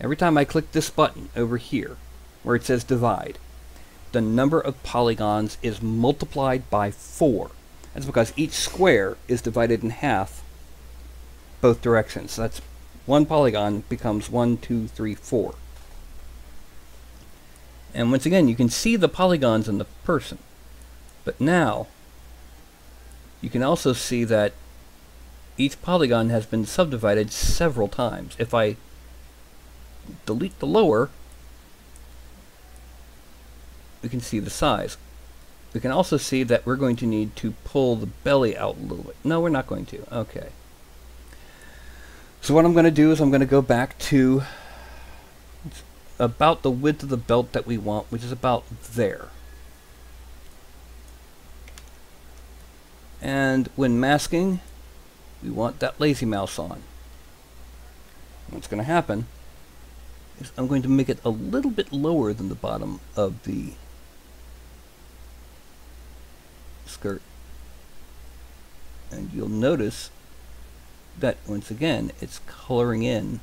Every time I click this button over here, where it says divide, the number of polygons is multiplied by 4. That's because each square is divided in half both directions. So that's one polygon becomes one, two, three, four. And once again, you can see the polygons in the person. But now, you can also see that each polygon has been subdivided several times. If I delete the lower, we can see the size. We can also see that we're going to need to pull the belly out a little bit. No, we're not going to. Okay. So what I'm going to do is I'm going to go back to about the width of the belt that we want, which is about there. And when masking, we want that lazy mouse on. What's going to happen is I'm going to make it a little bit lower than the bottom of the skirt. And you'll notice that once again it's coloring in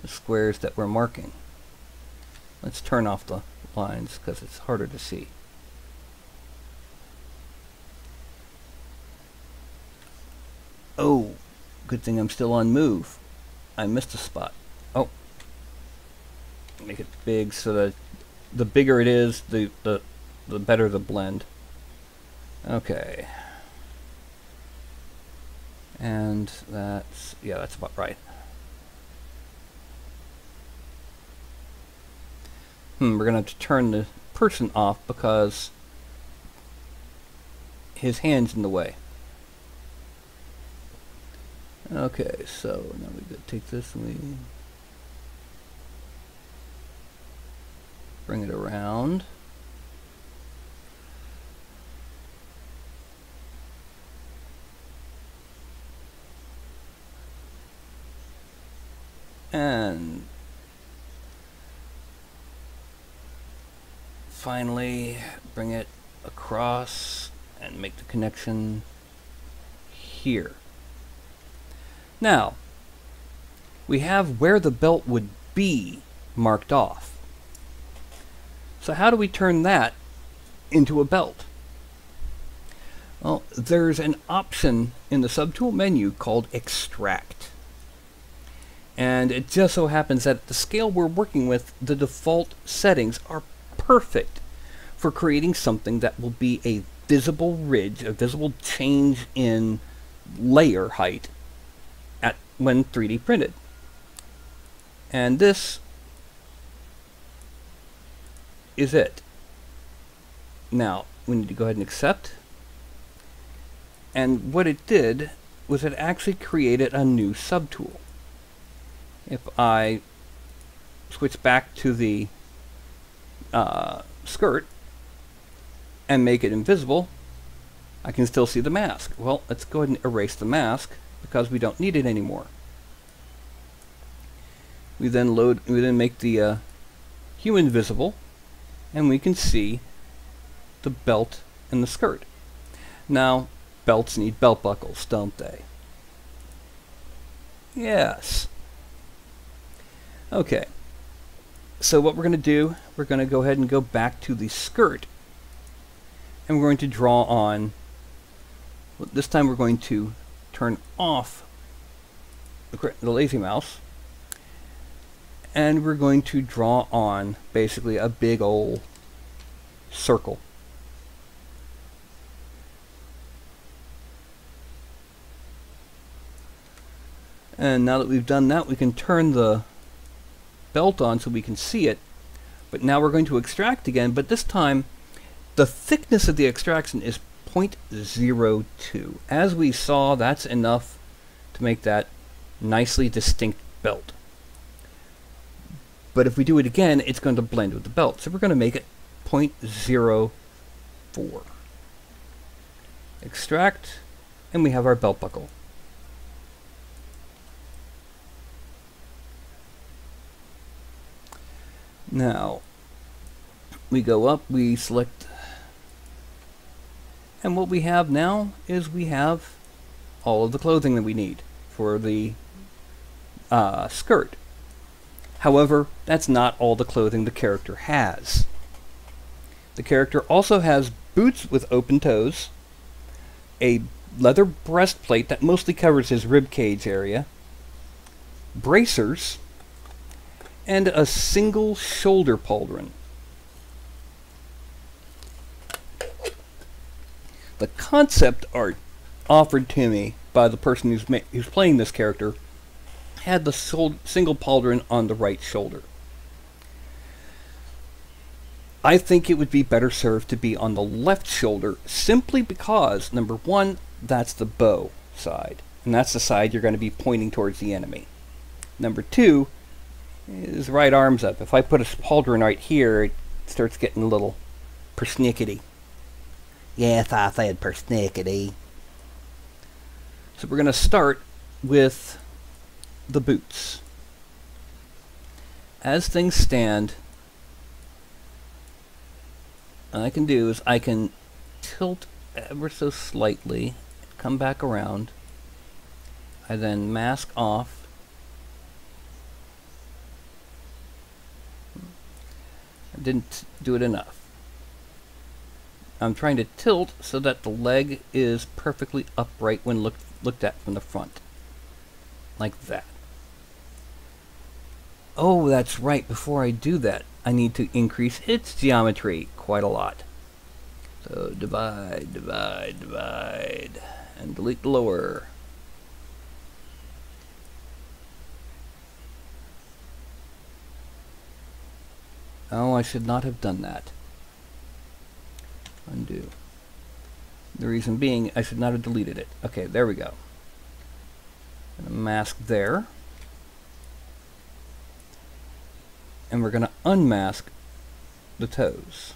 the squares that we're marking. Let's turn off the lines because it's harder to see. Oh, good thing I'm still on move. I missed a spot. Oh. Make it big so that the bigger it is, the, the, the better the blend. Okay. And that's, yeah, that's about right. Hmm, we're going to have to turn the person off because his hand's in the way. Okay, so now we go take this and we bring it around. And finally bring it across and make the connection here. Now, we have where the belt would be marked off. So how do we turn that into a belt? Well, there's an option in the subtool menu called Extract. And it just so happens that the scale we're working with, the default settings are perfect for creating something that will be a visible ridge, a visible change in layer height when 3D printed. And this is it. Now, we need to go ahead and accept. And what it did was it actually created a new subtool if I switch back to the uh, skirt and make it invisible, I can still see the mask. Well, let's go ahead and erase the mask because we don't need it anymore. We then load, we then make the uh, human visible, and we can see the belt and the skirt. Now, belts need belt buckles, don't they? Yes. Okay. So what we're going to do, we're going to go ahead and go back to the skirt. And we're going to draw on, well, this time we're going to turn off the, the lazy mouse. And we're going to draw on basically a big old circle. And now that we've done that, we can turn the belt on so we can see it. But now we're going to extract again, but this time the thickness of the extraction is 0.02. As we saw, that's enough to make that nicely distinct belt. But if we do it again, it's going to blend with the belt. So we're going to make it 0.04. Extract, and we have our belt buckle. Now, we go up, we select, and what we have now is we have all of the clothing that we need for the uh, skirt. However, that's not all the clothing the character has. The character also has boots with open toes, a leather breastplate that mostly covers his rib cage area, bracers, and a single shoulder pauldron. The concept art offered to me by the person who's, who's playing this character had the single pauldron on the right shoulder. I think it would be better served to be on the left shoulder simply because, number one, that's the bow side, and that's the side you're going to be pointing towards the enemy. Number two, his right arm's up. If I put a pauldron right here, it starts getting a little persnickety. Yes, I said persnickety. So we're going to start with the boots. As things stand, what I can do is I can tilt ever so slightly, come back around. I then mask off I didn't do it enough. I'm trying to tilt so that the leg is perfectly upright when looked looked at from the front. Like that. Oh, that's right. Before I do that, I need to increase its geometry quite a lot. So divide, divide, divide, and delete the lower. Oh, I should not have done that. Undo. The reason being, I should not have deleted it. Okay, there we go. Gonna mask there. And we're gonna unmask the toes.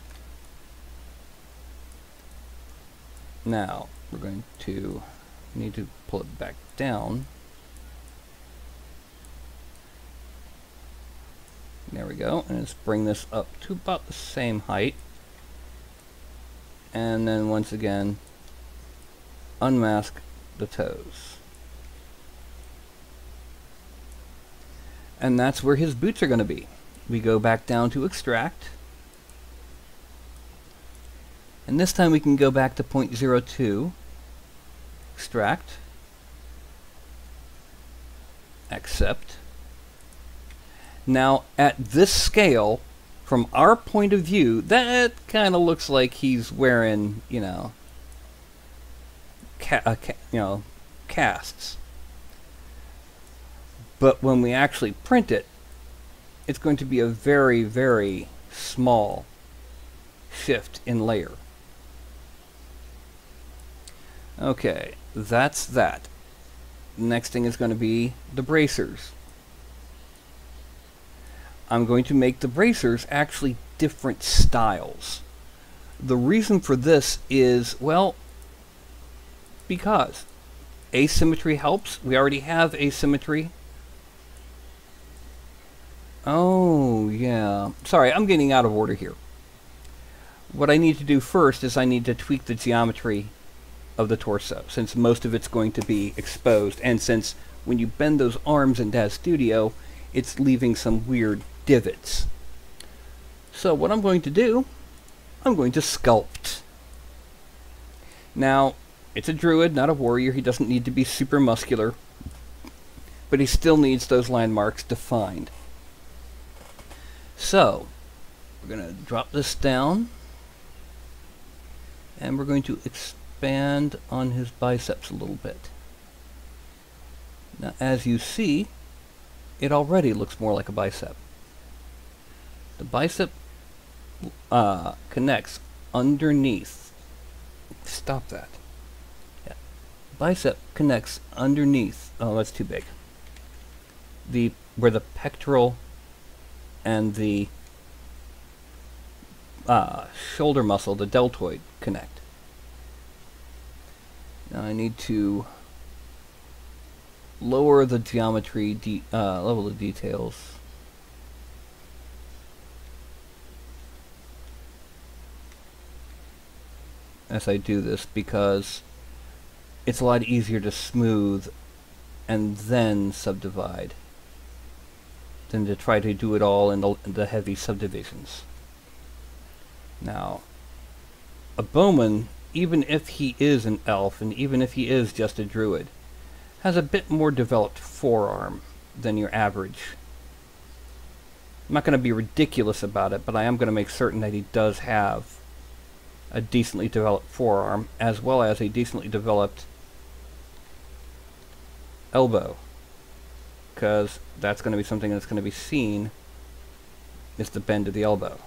Now, we're going to need to pull it back down. There we go. And let's bring this up to about the same height. And then once again, unmask the toes. And that's where his boots are going to be. We go back down to extract. And this time we can go back to 0.02, extract, accept, now, at this scale, from our point of view, that kind of looks like he's wearing, you know, ca- uh, ca- you know, casts. But when we actually print it, it's going to be a very, very small shift in layer. Okay, that's that. Next thing is going to be the bracers. I'm going to make the bracers actually different styles. The reason for this is, well, because asymmetry helps. We already have asymmetry. Oh, yeah. Sorry, I'm getting out of order here. What I need to do first is I need to tweak the geometry of the torso, since most of it's going to be exposed, and since when you bend those arms in Daz Studio, it's leaving some weird divots. So what I'm going to do, I'm going to sculpt. Now, it's a druid, not a warrior. He doesn't need to be super muscular. But he still needs those landmarks defined. So, we're going to drop this down. And we're going to expand on his biceps a little bit. Now, as you see, it already looks more like a bicep. The bicep uh, connects underneath. Stop that. Yeah. Bicep connects underneath. Oh, that's too big. The where the pectoral and the uh, shoulder muscle, the deltoid, connect. Now I need to lower the geometry de uh, level of details. As I do this because it's a lot easier to smooth and then subdivide than to try to do it all in the, in the heavy subdivisions. Now, a bowman, even if he is an elf and even if he is just a druid, has a bit more developed forearm than your average. I'm not going to be ridiculous about it, but I am going to make certain that he does have a decently developed forearm as well as a decently developed elbow because that's going to be something that's going to be seen is the bend of the elbow.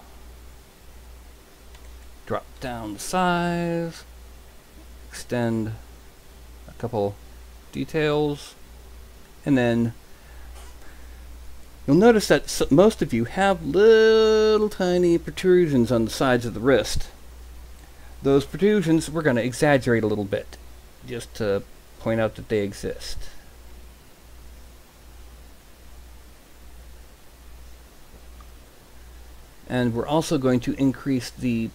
Drop down the size, extend a couple details, and then you'll notice that most of you have little tiny protrusions on the sides of the wrist. Those protrusions we're going to exaggerate a little bit, just to point out that they exist. And we're also going to increase the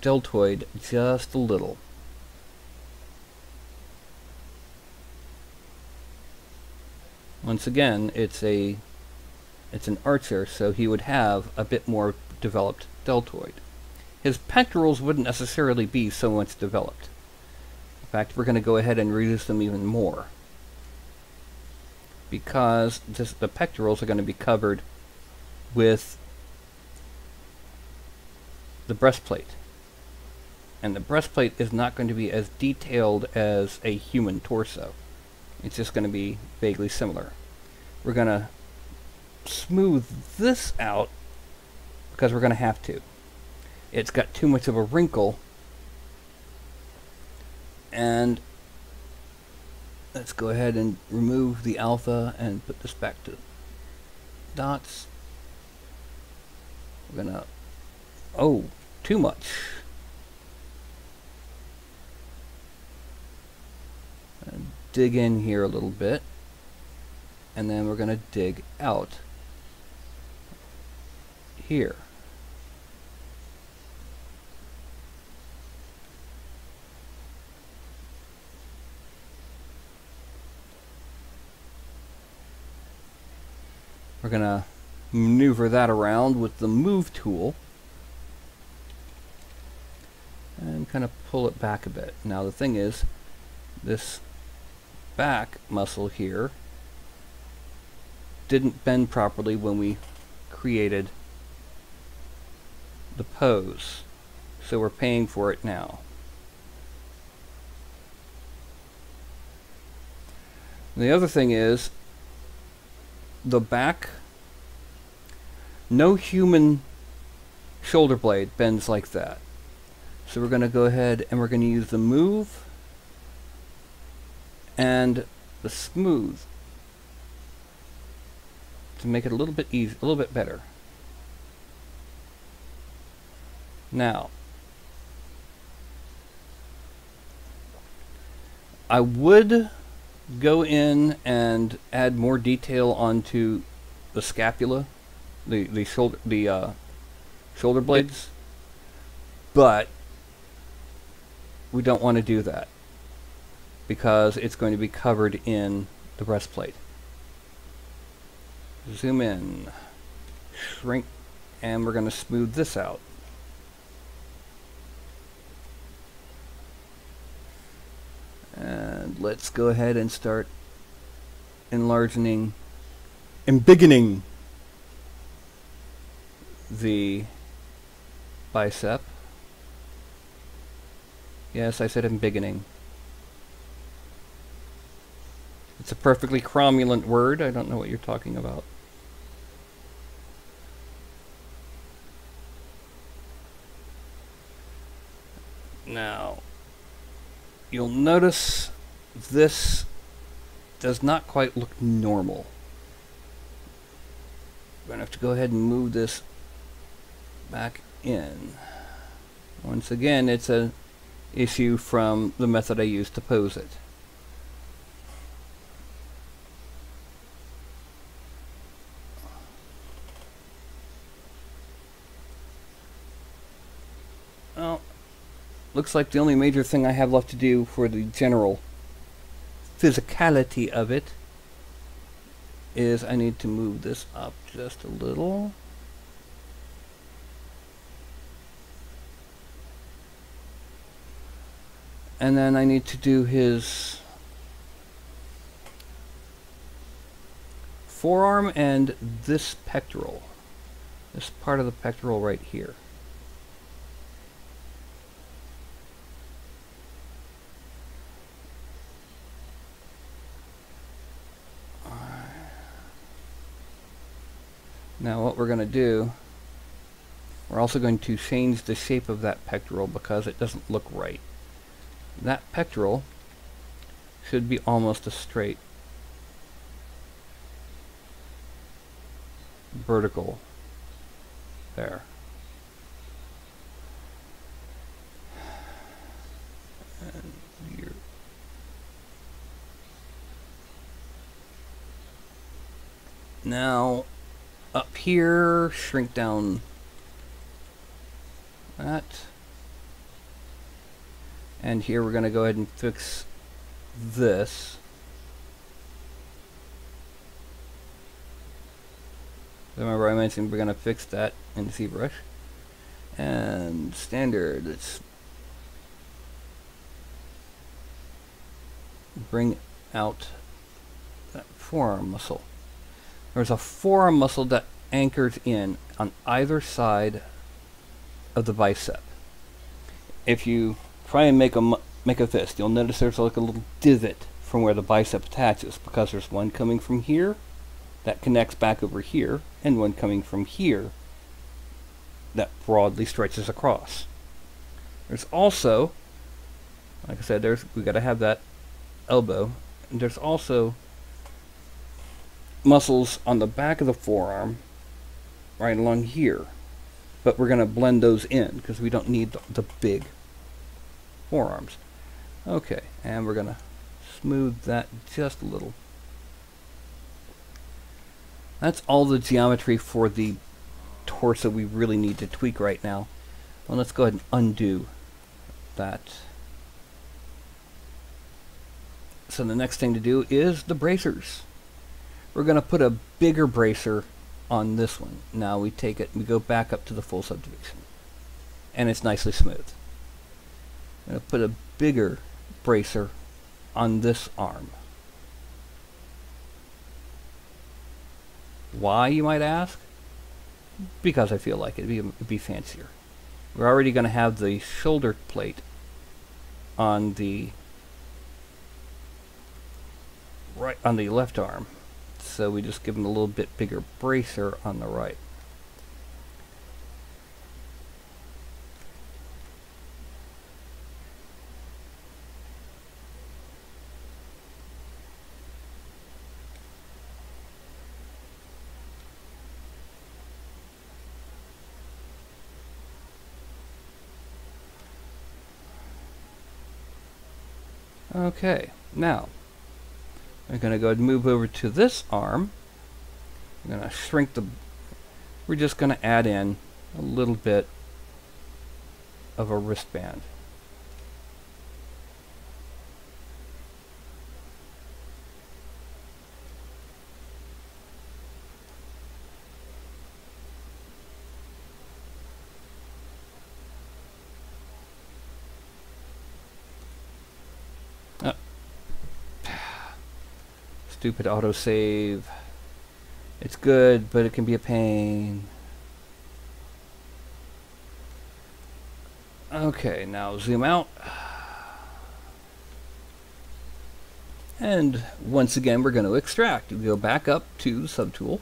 deltoid just a little. Once again, it's a it's an archer, so he would have a bit more developed deltoid his pectorals wouldn't necessarily be so much developed. In fact, we're going to go ahead and reduce them even more. Because just the pectorals are going to be covered with the breastplate. And the breastplate is not going to be as detailed as a human torso. It's just going to be vaguely similar. We're going to smooth this out because we're going to have to it's got too much of a wrinkle. And let's go ahead and remove the alpha and put this back to dots. We're gonna, oh, too much. Dig in here a little bit. And then we're gonna dig out here. We're going to maneuver that around with the move tool and kind of pull it back a bit. Now the thing is, this back muscle here didn't bend properly when we created the pose. So we're paying for it now. the other thing is, the back, no human shoulder blade bends like that. So we're going to go ahead and we're going to use the move and the smooth to make it a little bit easy, a little bit better. Now, I would go in and add more detail onto the scapula, the the shoulder the uh, shoulder blades, but we don't want to do that because it's going to be covered in the breastplate. Zoom in, shrink, and we're going to smooth this out. And let's go ahead and start enlarging and beginning the bicep. Yes, I said embiggening. beginning. It's a perfectly cromulent word. I don't know what you're talking about. Now, you'll notice this does not quite look normal. I'm going to have to go ahead and move this back in. Once again, it's an issue from the method I used to pose it. Well, looks like the only major thing I have left to do for the general physicality of it is I need to move this up just a little. And then I need to do his forearm and this pectoral. This part of the pectoral right here. Now what we're going to do, we're also going to change the shape of that pectoral because it doesn't look right. That pectoral should be almost a straight vertical there. now up here, shrink down that. And here we're going to go ahead and fix this. Remember I mentioned we're going to fix that in ZBrush. And standard, let's bring out that forearm muscle. There's a forearm muscle that anchors in on either side of the bicep. If you try and make a make a fist, you'll notice there's like a little divot from where the bicep attaches because there's one coming from here that connects back over here and one coming from here that broadly stretches across. There's also, like I said, there's we got to have that elbow. And there's also muscles on the back of the forearm right along here. But we're going to blend those in because we don't need the, the big forearms. Okay, and we're going to smooth that just a little. That's all the geometry for the torso we really need to tweak right now. Well, let's go ahead and undo that. So the next thing to do is the bracers. We're going to put a bigger bracer on this one. Now we take it, we go back up to the full subdivision. And it's nicely smooth. I'm going to put a bigger bracer on this arm. Why, you might ask? Because I feel like it'd be, it'd be fancier. We're already going to have the shoulder plate on the right on the left arm so we just give them a little bit bigger bracer on the right. Okay, now we're going to go move over to this arm. I'm going to shrink the... We're just going to add in a little bit of a wristband. Stupid autosave. It's good, but it can be a pain. Okay, now zoom out. And once again, we're going to extract. We go back up to subtool.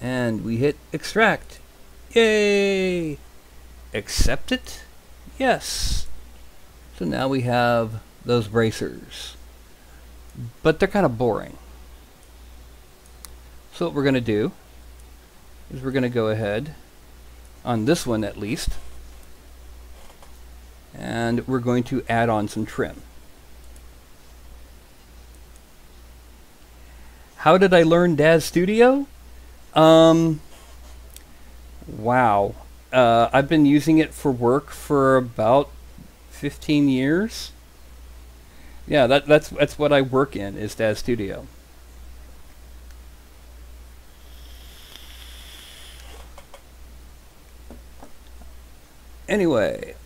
And we hit extract. Yay! Accept it? Yes. So now we have those bracers. But they're kind of boring. So what we're going to do is we're going to go ahead, on this one at least, and we're going to add on some trim. How did I learn Daz Studio? Um, wow. Uh, I've been using it for work for about 15 years. Yeah, that, that's that's what I work in is Daz Studio. Anyway,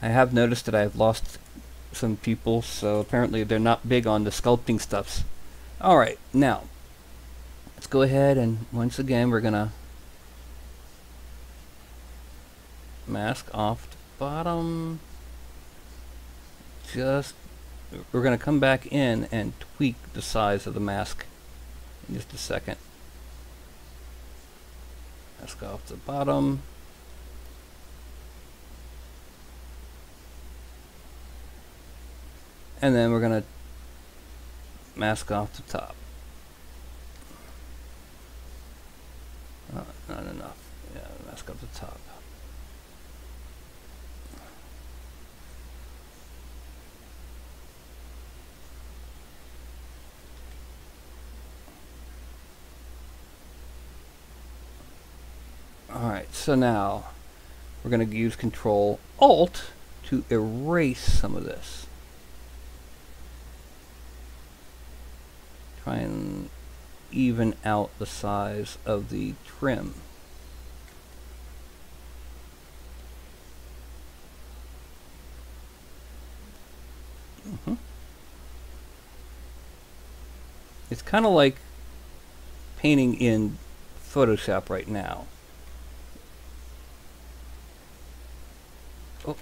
I have noticed that I've lost some people, so apparently they're not big on the sculpting stuffs. Alright, now, let's go ahead and once again we're to mask off the bottom. Just, we're going to come back in and tweak the size of the mask in just a second. Mask off the bottom. and then we're going to mask off the top. Uh, not enough. Yeah, mask off the top. Alright, so now we're going to use Control Alt to erase some of this. try and even out the size of the trim. Mm -hmm. It's kind of like painting in Photoshop right now. Oh.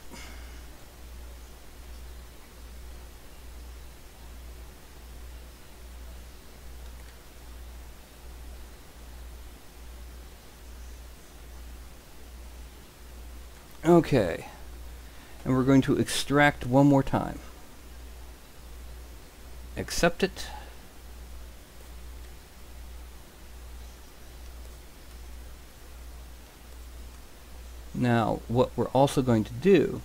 Okay. And we're going to extract one more time. Accept it. Now, what we're also going to do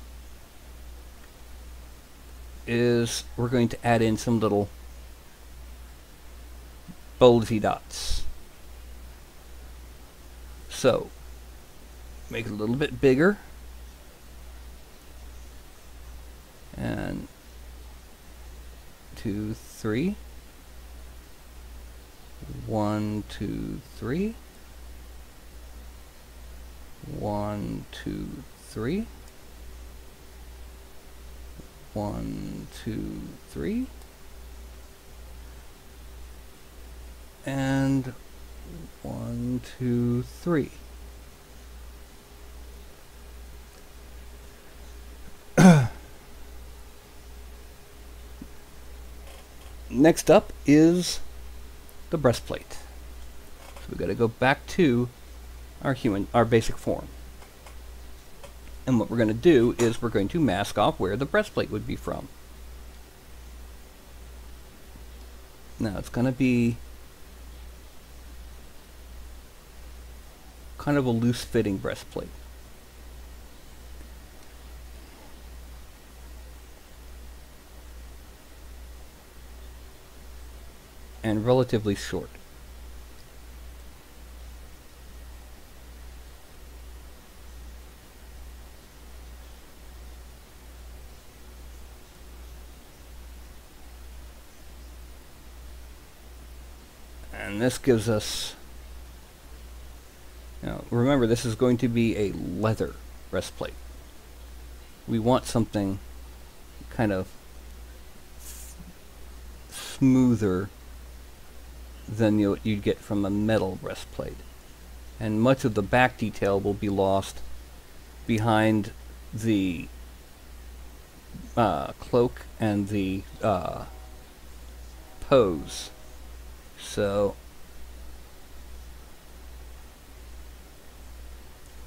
is we're going to add in some little bulgy dots. So, make it a little bit bigger. and two, three. One, two, three. One, two, three. One, two, three. And one, two, three. next up is the breastplate. So we've got to go back to our human, our basic form. And what we're going to do is we're going to mask off where the breastplate would be from. Now it's going to be kind of a loose fitting breastplate. and relatively short. And this gives us, know, remember this is going to be a leather breastplate. We want something kind of smoother than you, you'd get from a metal breastplate. And much of the back detail will be lost behind the uh, cloak and the uh, pose. So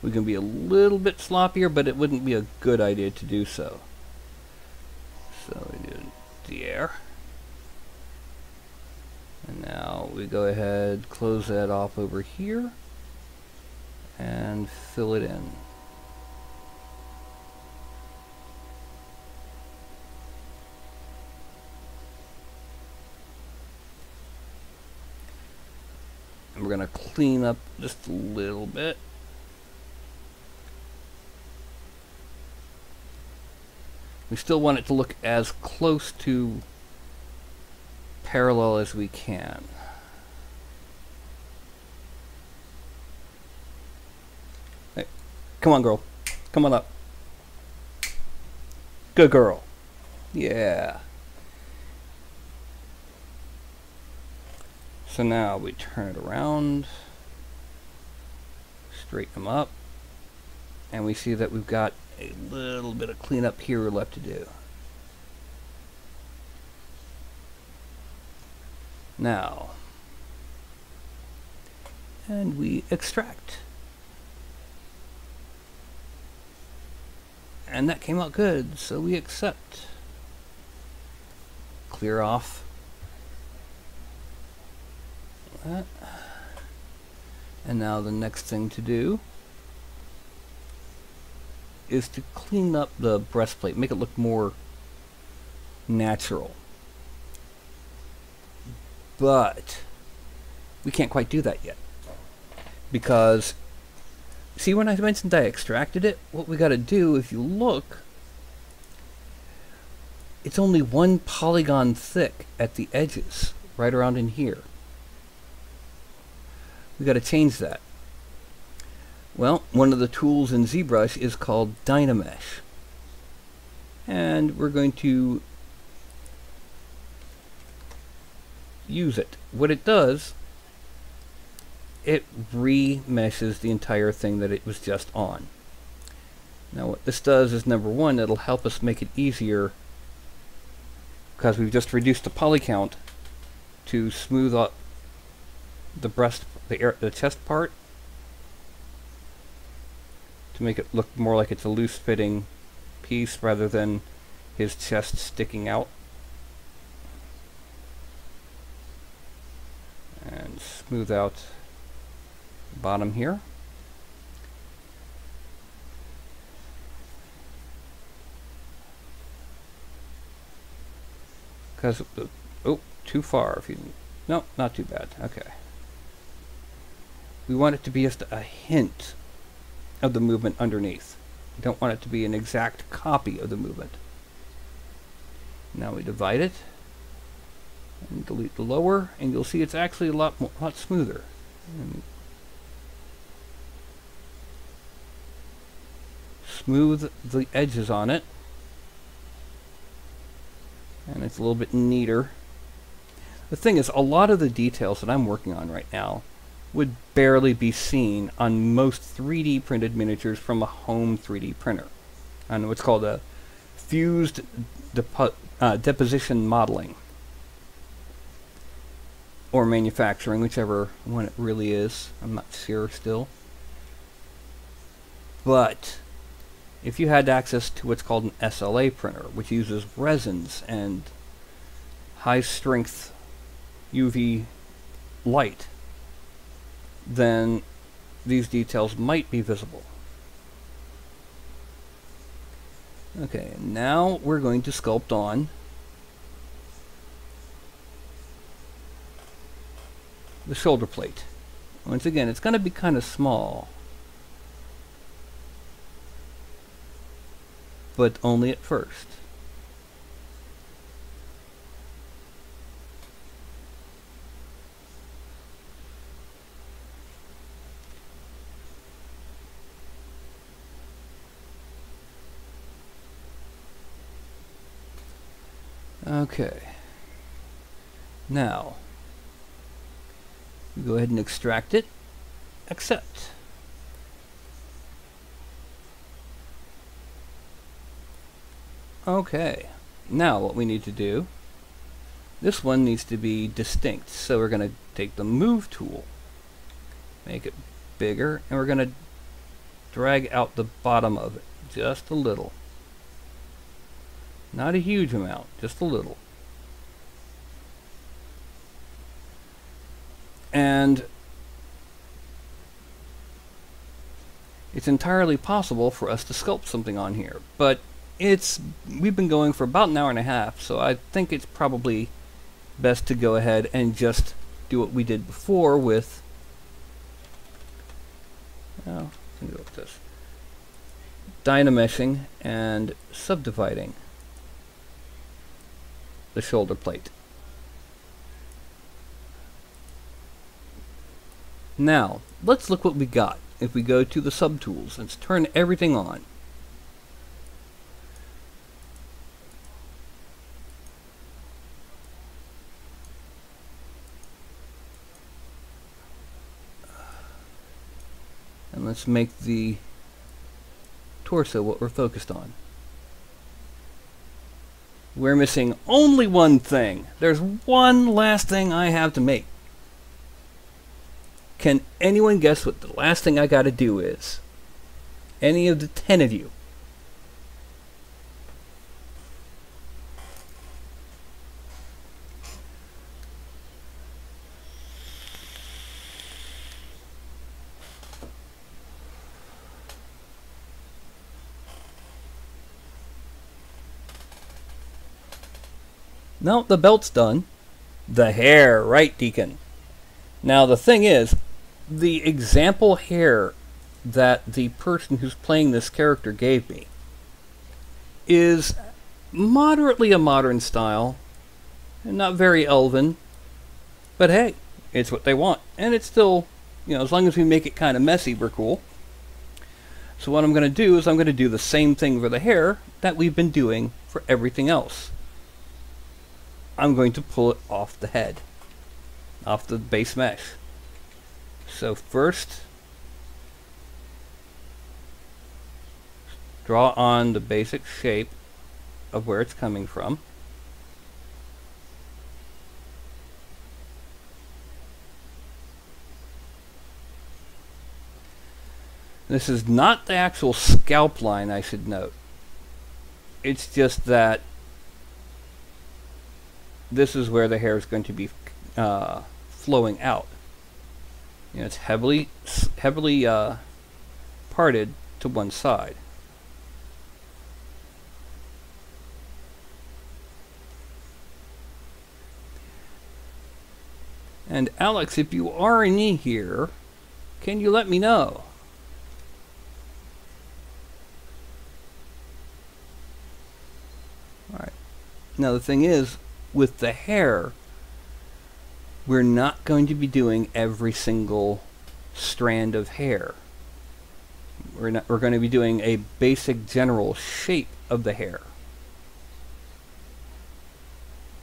We can be a little bit sloppier, but it wouldn't be a good idea to do so. So we do the air. And now we go ahead, close that off over here, and fill it in. And we're going to clean up just a little bit. We still want it to look as close to parallel as we can. Hey, come on, girl. Come on up. Good girl. Yeah. So now we turn it around, straighten them up, and we see that we've got a little bit of cleanup here left to do. Now, and we extract. And that came out good, so we accept. Clear off. And now the next thing to do is to clean up the breastplate, make it look more natural. But we can't quite do that yet. Because, see when I mentioned I extracted it? What we gotta do, if you look, it's only one polygon thick at the edges, right around in here. We got to change that. Well, one of the tools in ZBrush is called Dynamesh. And we're going to use it. What it does, it remeshes the entire thing that it was just on. Now what this does is number one, it'll help us make it easier because we've just reduced the poly count to smooth up the breast, the, air, the chest part to make it look more like it's a loose fitting piece rather than his chest sticking out. And smooth out the bottom here. Because, oh, too far. If you, no, not too bad. Okay. We want it to be just a hint of the movement underneath. We don't want it to be an exact copy of the movement. Now we divide it and delete the lower, and you'll see it's actually a lot more, lot smoother. And smooth the edges on it, and it's a little bit neater. The thing is, a lot of the details that I'm working on right now would barely be seen on most 3D printed miniatures from a home 3D printer on what's called a fused depo uh, deposition modeling or manufacturing, whichever one it really is. I'm not sure still. But if you had access to what's called an SLA printer, which uses resins and high strength UV light then these details might be visible. Okay, now we're going to sculpt on the shoulder plate. Once again, it's going to be kind of small, but only at first. Okay. Now, go ahead and extract it. Accept. Okay. Now what we need to do, this one needs to be distinct. So we're going to take the move tool, make it bigger, and we're going to drag out the bottom of it just a little. Not a huge amount, just a little. And it's entirely possible for us to sculpt something on here, but it's we've been going for about an hour and a half, so I think it's probably best to go ahead and just do what we did before with oh, with this dynameshing and subdividing the shoulder plate. Now, let's look what we got if we go to the subtools. Let's turn everything on. And let's make the torso what we're focused on. We're missing only one thing. There's one last thing I have to make. Can anyone guess what the last thing I gotta do is? Any of the ten of you? No, the belt's done. The hair, right, Deacon? Now, the thing is, the example hair that the person who's playing this character gave me is moderately a modern style, and not very elven, but hey, it's what they want. And it's still, you know, as long as we make it kind of messy, we're cool. So what I'm going to do is I'm going to do the same thing for the hair that we've been doing for everything else. I'm going to pull it off the head, off the base mesh. So first, draw on the basic shape of where it's coming from. This is not the actual scalp line, I should note. It's just that this is where the hair is going to be uh, flowing out. You know, it's heavily heavily uh, parted to one side. And Alex, if you are in here, can you let me know? Alright. Now the thing is, with the hair, we're not going to be doing every single strand of hair. We're, not, we're going to be doing a basic general shape of the hair.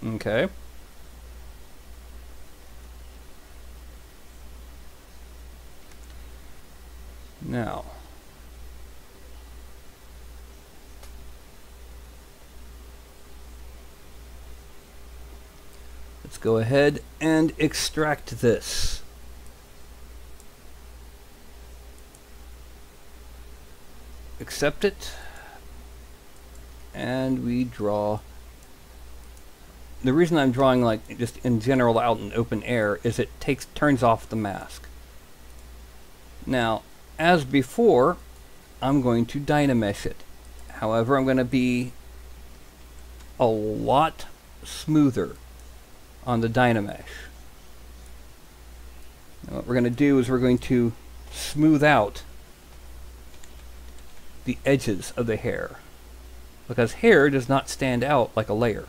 Okay. Now, Let's go ahead and extract this. Accept it. And we draw. The reason I'm drawing like just in general out in open air is it takes turns off the mask. Now, as before, I'm going to Dynamesh it. However, I'm going to be a lot smoother on the Dynamesh. what we're going to do is we're going to smooth out the edges of the hair because hair does not stand out like a layer.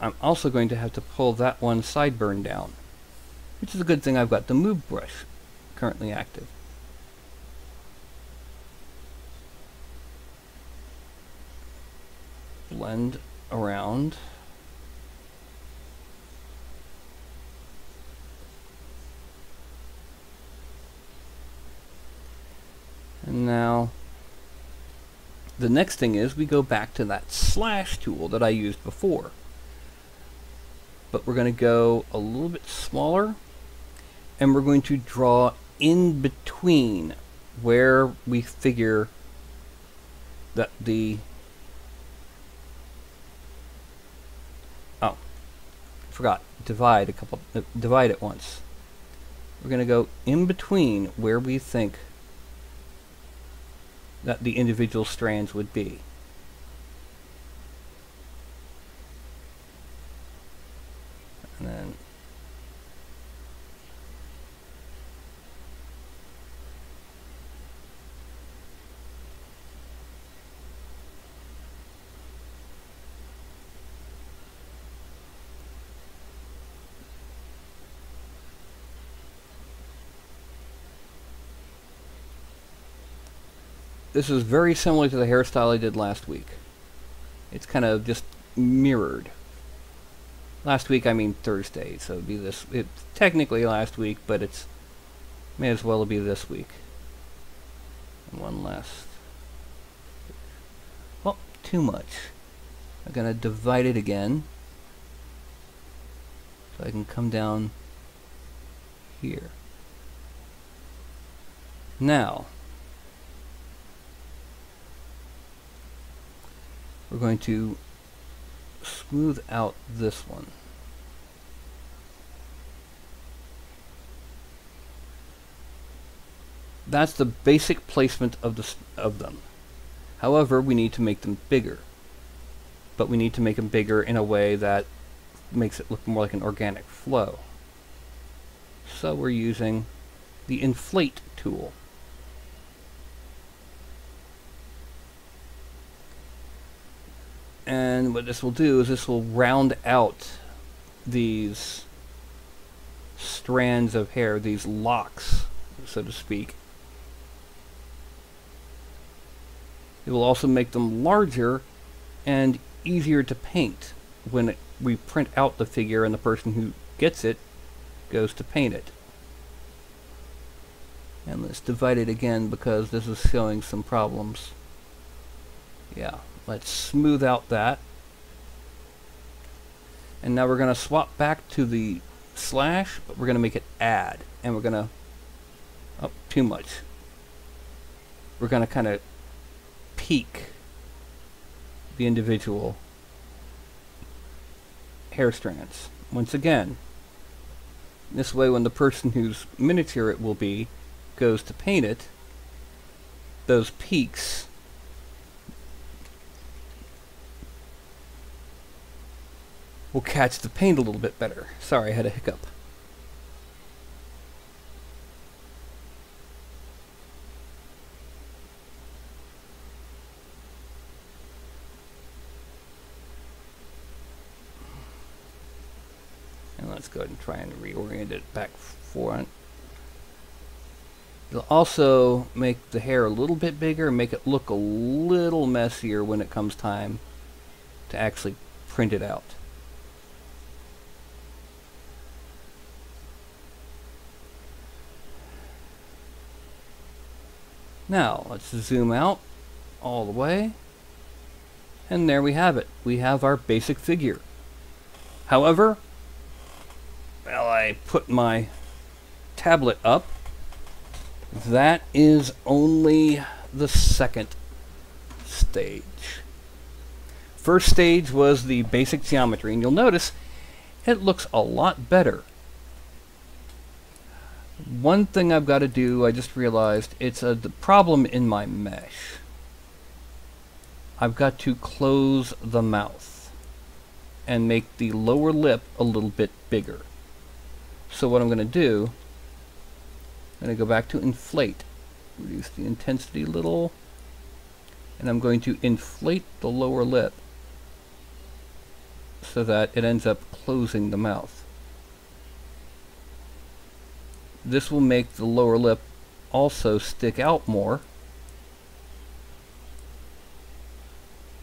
I'm also going to have to pull that one sideburn down, which is a good thing I've got the move brush currently active. Blend around. And now the next thing is we go back to that slash tool that I used before. but we're going to go a little bit smaller and we're going to draw in between where we figure that the forgot divide a couple uh, divide it once. We're going to go in between where we think that the individual strands would be. And then This is very similar to the hairstyle I did last week. It's kind of just mirrored. Last week, I mean Thursday, so it'd be this. It's technically last week, but it's may as well be this week. And one last. Well, too much. I'm gonna divide it again, so I can come down here. Now, we're going to smooth out this one. That's the basic placement of, the, of them. However, we need to make them bigger. But we need to make them bigger in a way that makes it look more like an organic flow. So we're using the inflate tool. And what this will do is this will round out these strands of hair, these locks, so to speak. It will also make them larger and easier to paint when it, we print out the figure and the person who gets it goes to paint it. And let's divide it again because this is showing some problems. Yeah. Let's smooth out that. And now we're going to swap back to the slash, but we're going to make it add. And we're going to... Oh, too much. We're going to kind of peak the individual hair strands. Once again, this way when the person whose miniature it will be goes to paint it, those peaks will catch the paint a little bit better. Sorry, I had a hiccup. And let's go ahead and try and reorient it back front. It'll also make the hair a little bit bigger, make it look a little messier when it comes time to actually print it out. Now, let's zoom out all the way. And there we have it. We have our basic figure. However, well, I put my tablet up. That is only the second stage. First stage was the basic geometry, and you'll notice it looks a lot better one thing I've got to do, I just realized, it's a problem in my mesh. I've got to close the mouth and make the lower lip a little bit bigger. So what I'm going to do, I'm going to go back to inflate, reduce the intensity a little, and I'm going to inflate the lower lip so that it ends up closing the mouth. This will make the lower lip also stick out more.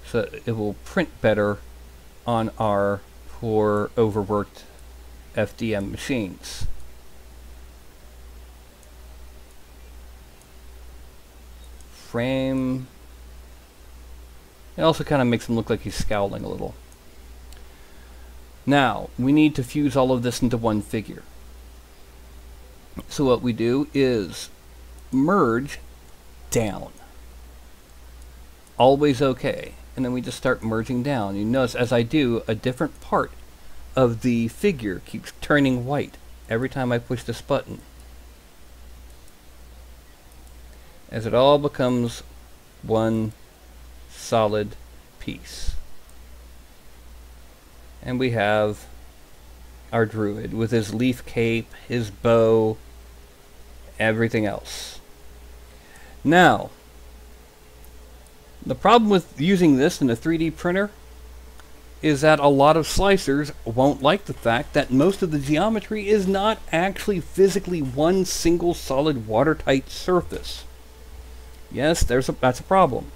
So it will print better on our poor overworked FDM machines. Frame. It also kind of makes him look like he's scowling a little. Now, we need to fuse all of this into one figure. So what we do is merge down. Always okay. And then we just start merging down. You notice as I do, a different part of the figure keeps turning white every time I push this button. As it all becomes one solid piece. And we have our druid with his leaf cape, his bow, everything else. Now, the problem with using this in a 3D printer is that a lot of slicers won't like the fact that most of the geometry is not actually physically one single solid watertight surface. Yes, there's a, that's a problem.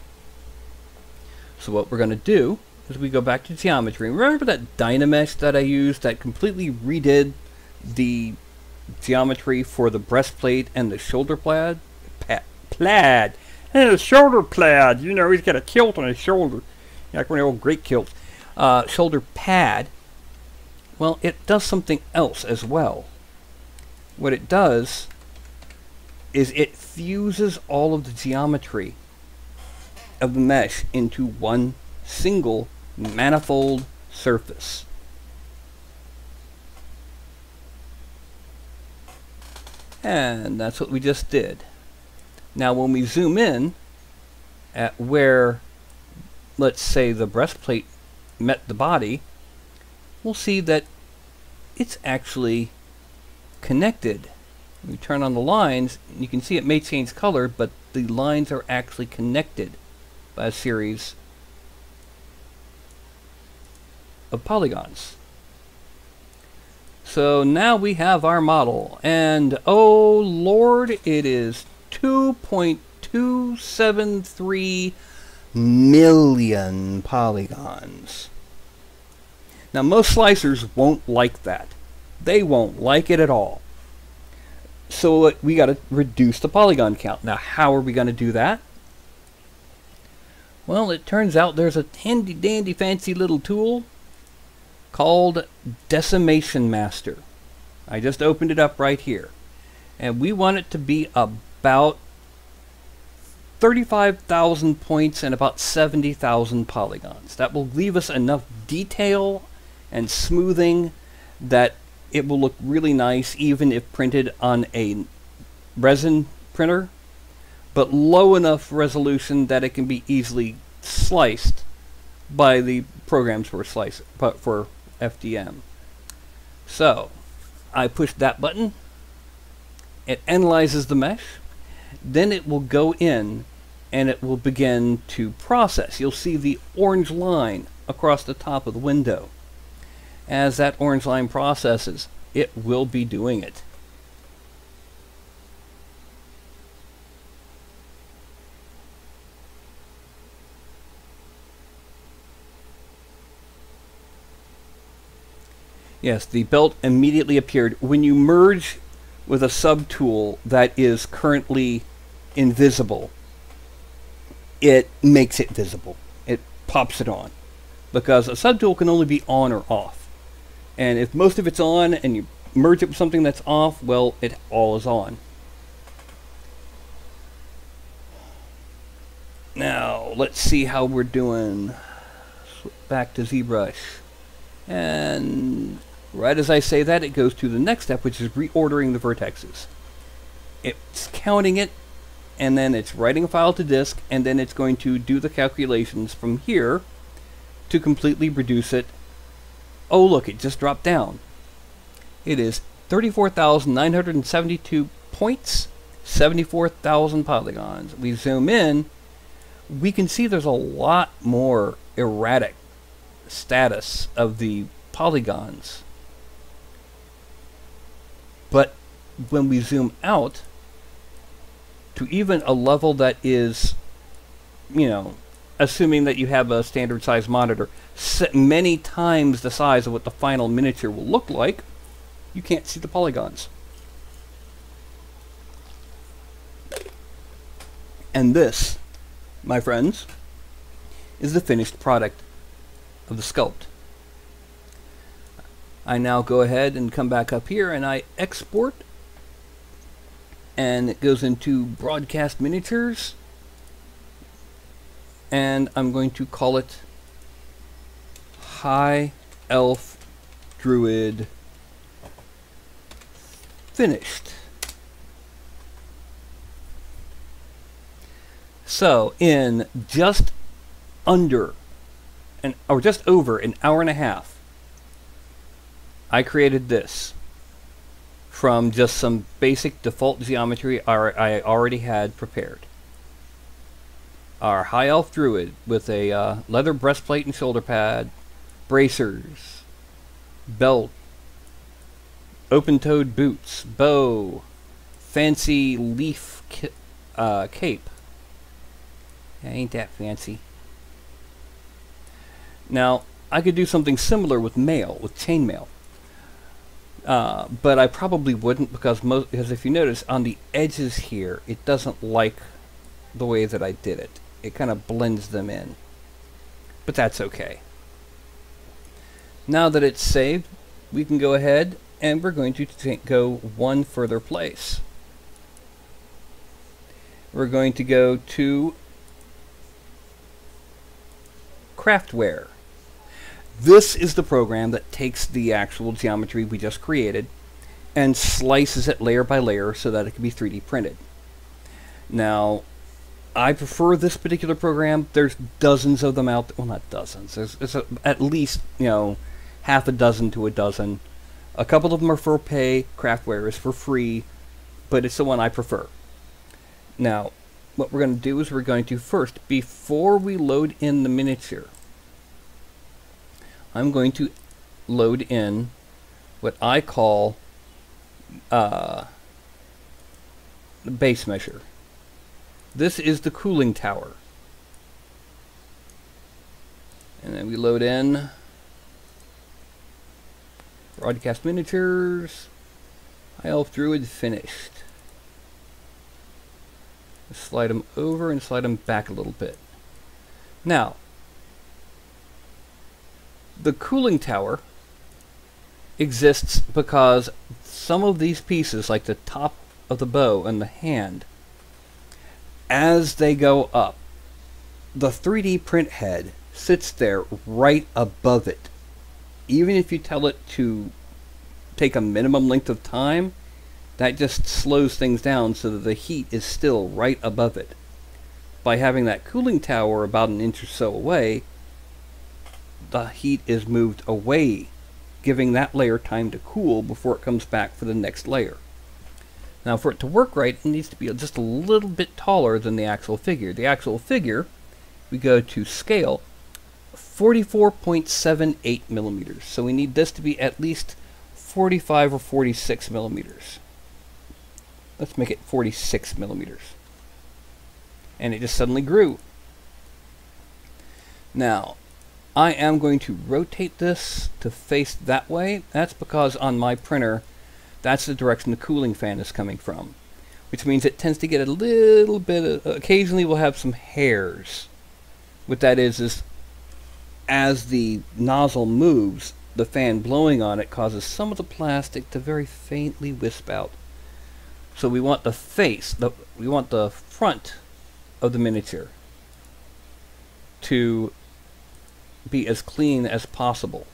So what we're going to do is we go back to geometry. Remember that Dynamesh that I used that completely redid the geometry for the breastplate and the shoulder plaid? Pa plaid. And the shoulder plaid. You know, he's got a kilt on his shoulder. Like one of the old great kilts. Uh, shoulder pad. Well, it does something else as well. What it does is it fuses all of the geometry of the mesh into one single manifold surface. And that's what we just did. Now when we zoom in at where, let's say, the breastplate met the body, we'll see that it's actually connected. We turn on the lines, you can see it may change color, but the lines are actually connected by a series of polygons. So now we have our model, and oh lord, it is 2.273 million polygons. Now most slicers won't like that. They won't like it at all. So we got to reduce the polygon count. Now how are we going to do that? Well, it turns out there's a handy dandy fancy little tool called Decimation Master. I just opened it up right here. And we want it to be about 35,000 points and about 70,000 polygons. That will leave us enough detail and smoothing that it will look really nice even if printed on a resin printer, but low enough resolution that it can be easily sliced by the programs for slice for FDM. So, I push that button, it analyzes the mesh, then it will go in and it will begin to process. You'll see the orange line across the top of the window. As that orange line processes, it will be doing it. Yes, the belt immediately appeared. When you merge with a subtool that is currently invisible, it makes it visible. It pops it on. Because a subtool can only be on or off. And if most of it's on and you merge it with something that's off, well, it all is on. Now, let's see how we're doing. Back to ZBrush. And Right as I say that, it goes to the next step, which is reordering the vertexes. It's counting it, and then it's writing a file to disk, and then it's going to do the calculations from here to completely reduce it. Oh, look, it just dropped down. It is 34,972 points, 74,000 polygons. We zoom in, we can see there's a lot more erratic status of the polygons. But when we zoom out to even a level that is, you know, assuming that you have a standard size monitor, many times the size of what the final miniature will look like, you can't see the polygons. And this, my friends, is the finished product of the sculpt. I now go ahead and come back up here and I export and it goes into broadcast miniatures and I'm going to call it High Elf Druid finished. So, in just under an or just over an hour and a half, I created this from just some basic default geometry I already had prepared. Our High Elf Druid with a uh, leather breastplate and shoulder pad, bracers, belt, open-toed boots, bow, fancy leaf uh, cape. ain't that fancy. Now, I could do something similar with mail, with chainmail. Uh, but I probably wouldn't because most because if you notice on the edges here, it doesn't like the way that I did it. It kind of blends them in. But that's okay. Now that it's saved, we can go ahead and we're going to go one further place. We're going to go to Craftware. This is the program that takes the actual geometry we just created and slices it layer by layer so that it can be 3D printed. Now, I prefer this particular program. There's dozens of them out. There. Well, not dozens. There's, there's a, at least you know half a dozen to a dozen a couple of them are for pay, Craftware is for free, but it's the one I prefer. Now, what we're going to do is we're going to first, before we load in the miniature, I'm going to load in what I call uh, the base measure. This is the cooling tower. And then we load in Broadcast miniatures. High Elf Druid finished. Slide them over and slide them back a little bit. Now, the cooling tower exists because some of these pieces, like the top of the bow and the hand, as they go up, the 3D print head sits there right above it even if you tell it to take a minimum length of time, that just slows things down so that the heat is still right above it. By having that cooling tower about an inch or so away, the heat is moved away, giving that layer time to cool before it comes back for the next layer. Now for it to work right, it needs to be just a little bit taller than the actual figure. The actual figure, we go to scale, 44.78 millimeters. So we need this to be at least 45 or 46 millimeters. Let's make it 46 millimeters. And it just suddenly grew. Now, I am going to rotate this to face that way. That's because on my printer, that's the direction the cooling fan is coming from. Which means it tends to get a little bit, of, occasionally we'll have some hairs. What that is, is as the nozzle moves, the fan blowing on it causes some of the plastic to very faintly wisp out. So we want the face, the, we want the front of the miniature to be as clean as possible.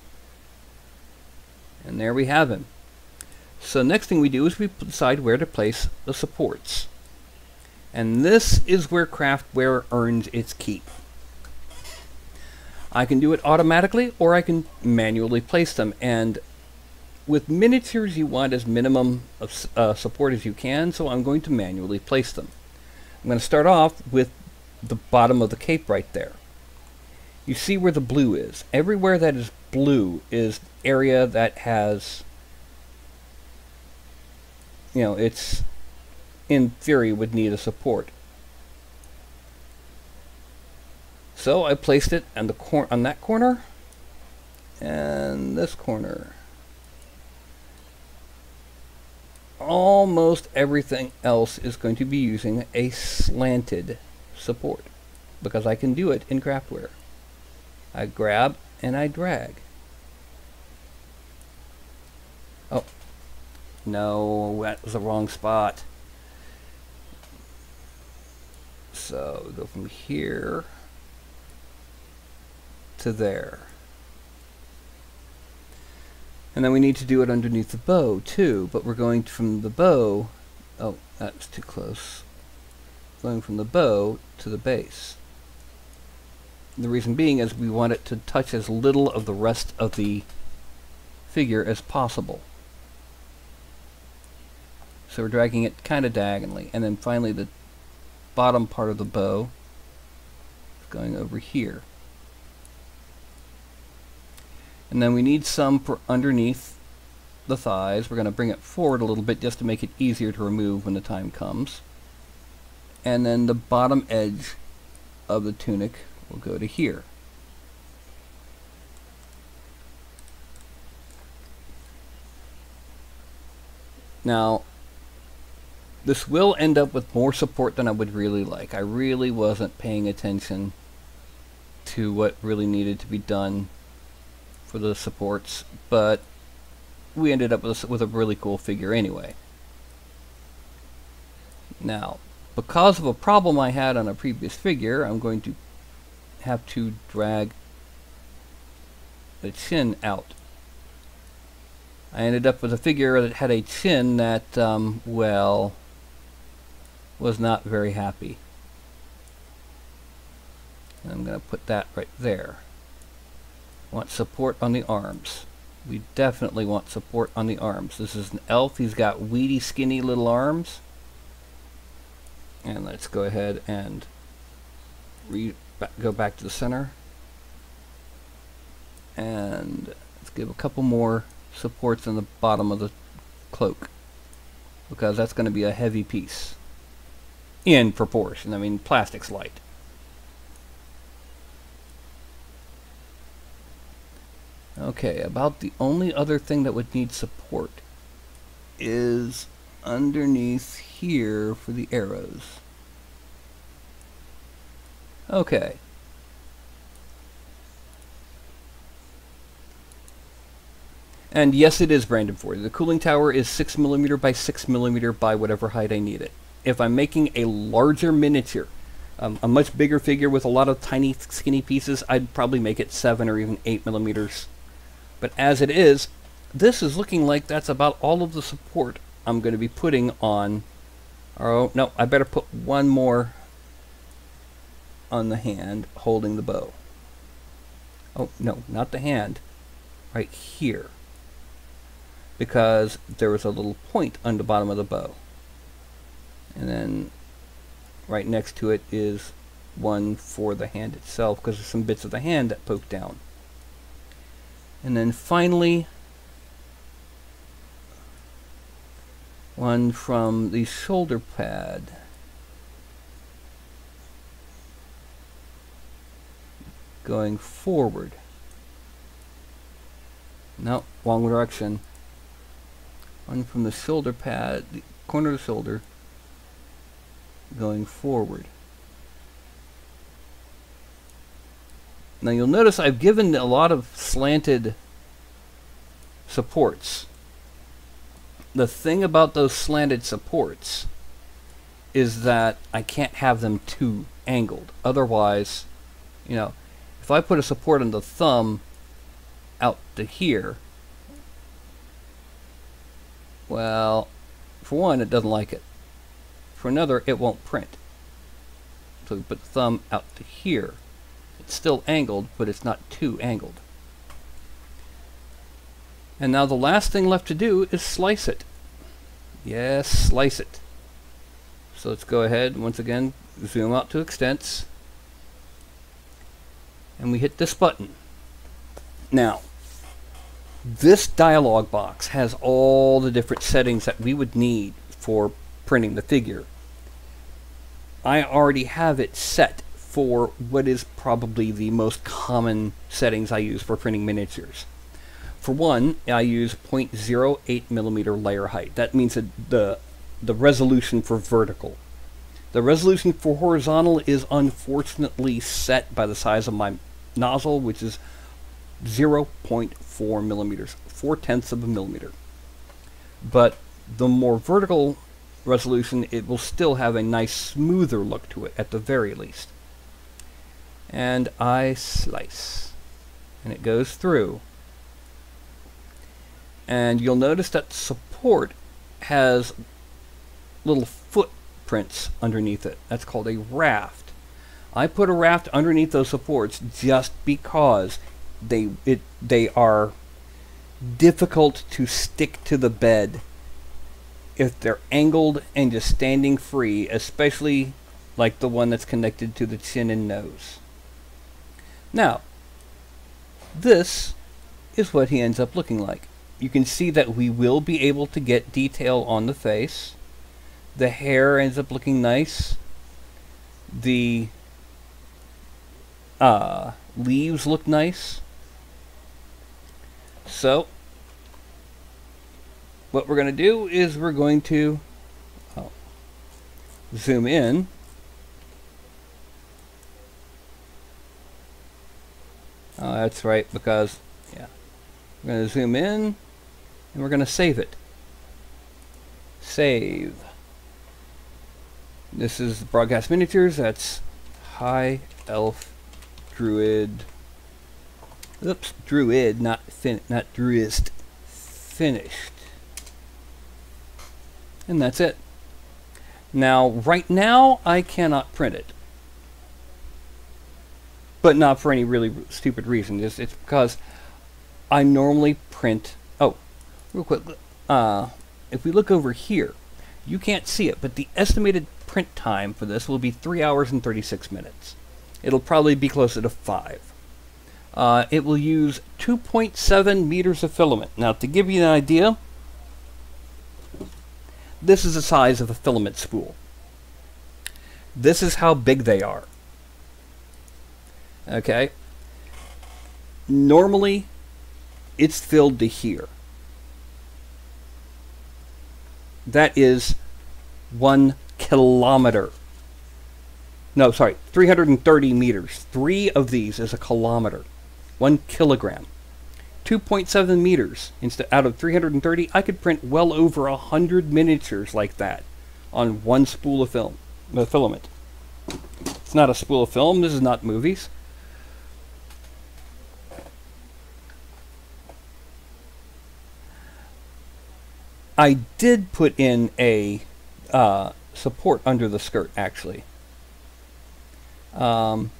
And there we have him. So next thing we do is we decide where to place the supports. And this is where Craftware earns its keep. I can do it automatically or I can manually place them. And with miniatures, you want as minimum of uh, support as you can, so I'm going to manually place them. I'm going to start off with the bottom of the cape right there. You see where the blue is. Everywhere that is blue is area that has, you know, it's in theory would need a support. So I placed it on the cor on that corner and this corner. Almost everything else is going to be using a slanted support because I can do it in Craftware. I grab and I drag. Oh, no, that was the wrong spot. So go from here to there. And then we need to do it underneath the bow too, but we're going from the bow, oh, that's too close. Going from the bow to the base. The reason being is we want it to touch as little of the rest of the figure as possible. So we're dragging it kind of diagonally. And then finally the bottom part of the bow is going over here. And then we need some for underneath the thighs. We're going to bring it forward a little bit just to make it easier to remove when the time comes. And then the bottom edge of the tunic will go to here. Now, this will end up with more support than I would really like. I really wasn't paying attention to what really needed to be done for the supports, but we ended up with a, with a really cool figure anyway. Now, because of a problem I had on a previous figure, I'm going to have to drag the chin out. I ended up with a figure that had a chin that, um, well, was not very happy. And I'm going to put that right there. Want support on the arms. We definitely want support on the arms. This is an elf. He's got weedy, skinny little arms. And let's go ahead and go back to the center. And let's give a couple more supports in the bottom of the cloak. Because that's going to be a heavy piece. In proportion. I mean, plastic's light. Okay, about the only other thing that would need support is underneath here for the arrows. Okay. And yes, it is Brandon 40. The cooling tower is 6 millimeter by 6 millimeter by whatever height I need it. If I'm making a larger miniature, um, a much bigger figure with a lot of tiny, skinny pieces, I'd probably make it 7 or even 8 millimeters. But as it is, this is looking like that's about all of the support I'm going to be putting on. Oh, no, I better put one more on the hand holding the bow. Oh, no, not the hand. Right here. Because there was a little point on the bottom of the bow. And then right next to it is one for the hand itself because there's some bits of the hand that poke down. And then finally, one from the shoulder pad. Going forward. No, wrong direction. One from the shoulder pad, the corner of the shoulder, going forward. Now you'll notice I've given a lot of slanted supports. The thing about those slanted supports is that I can't have them too angled. Otherwise, you know, if I put a support on the thumb out to here, well, for one, it doesn't like it. For another, it won't print. So we put the thumb out to here. It's still angled, but it's not too angled. And now the last thing left to do is slice it. Yes, slice it. So let's go ahead, once again, zoom out to extents and we hit this button. Now, this dialog box has all the different settings that we would need for printing the figure. I already have it set for what is probably the most common settings I use for printing miniatures. For one, I use 0.08 millimeter layer height. That means that the, the resolution for vertical. The resolution for horizontal is unfortunately set by the size of my nozzle, which is 0.4 millimeters, four tenths of a millimeter. But the more vertical resolution, it will still have a nice smoother look to it at the very least. And I slice. And it goes through. And you'll notice that support has little footprints underneath it. That's called a raft. I put a raft underneath those supports just because they it they are difficult to stick to the bed if they're angled and just standing free, especially like the one that's connected to the chin and nose. Now, this is what he ends up looking like. You can see that we will be able to get detail on the face. The hair ends up looking nice. The uh, leaves look nice. So, what we're going to do is we're going to oh, zoom in. Oh, that's right, because, yeah. We're going to zoom in, and we're going to save it. Save. This is Broadcast Miniatures. That's High Elf Druid. Oops, Druid, not fin not Druist. Finished. And that's it. Now, right now, I cannot print it. But not for any really stupid reason. It's, it's because I normally print... Oh, real quick. Uh, if we look over here, you can't see it, but the estimated print time for this will be 3 hours and 36 minutes. It'll probably be closer to 5. Uh, it will use 2.7 meters of filament. Now, to give you an idea, this is the size of a filament spool. This is how big they are. Okay? Normally, it's filled to here. That is one kilometer. No, sorry, 330 meters. Three of these is a kilometer. One kilogram. 2.7 meters instead out of 330 I could print well over a hundred miniatures like that on one spool of film the filament it's not a spool of film this is not movies I did put in a uh, support under the skirt actually um,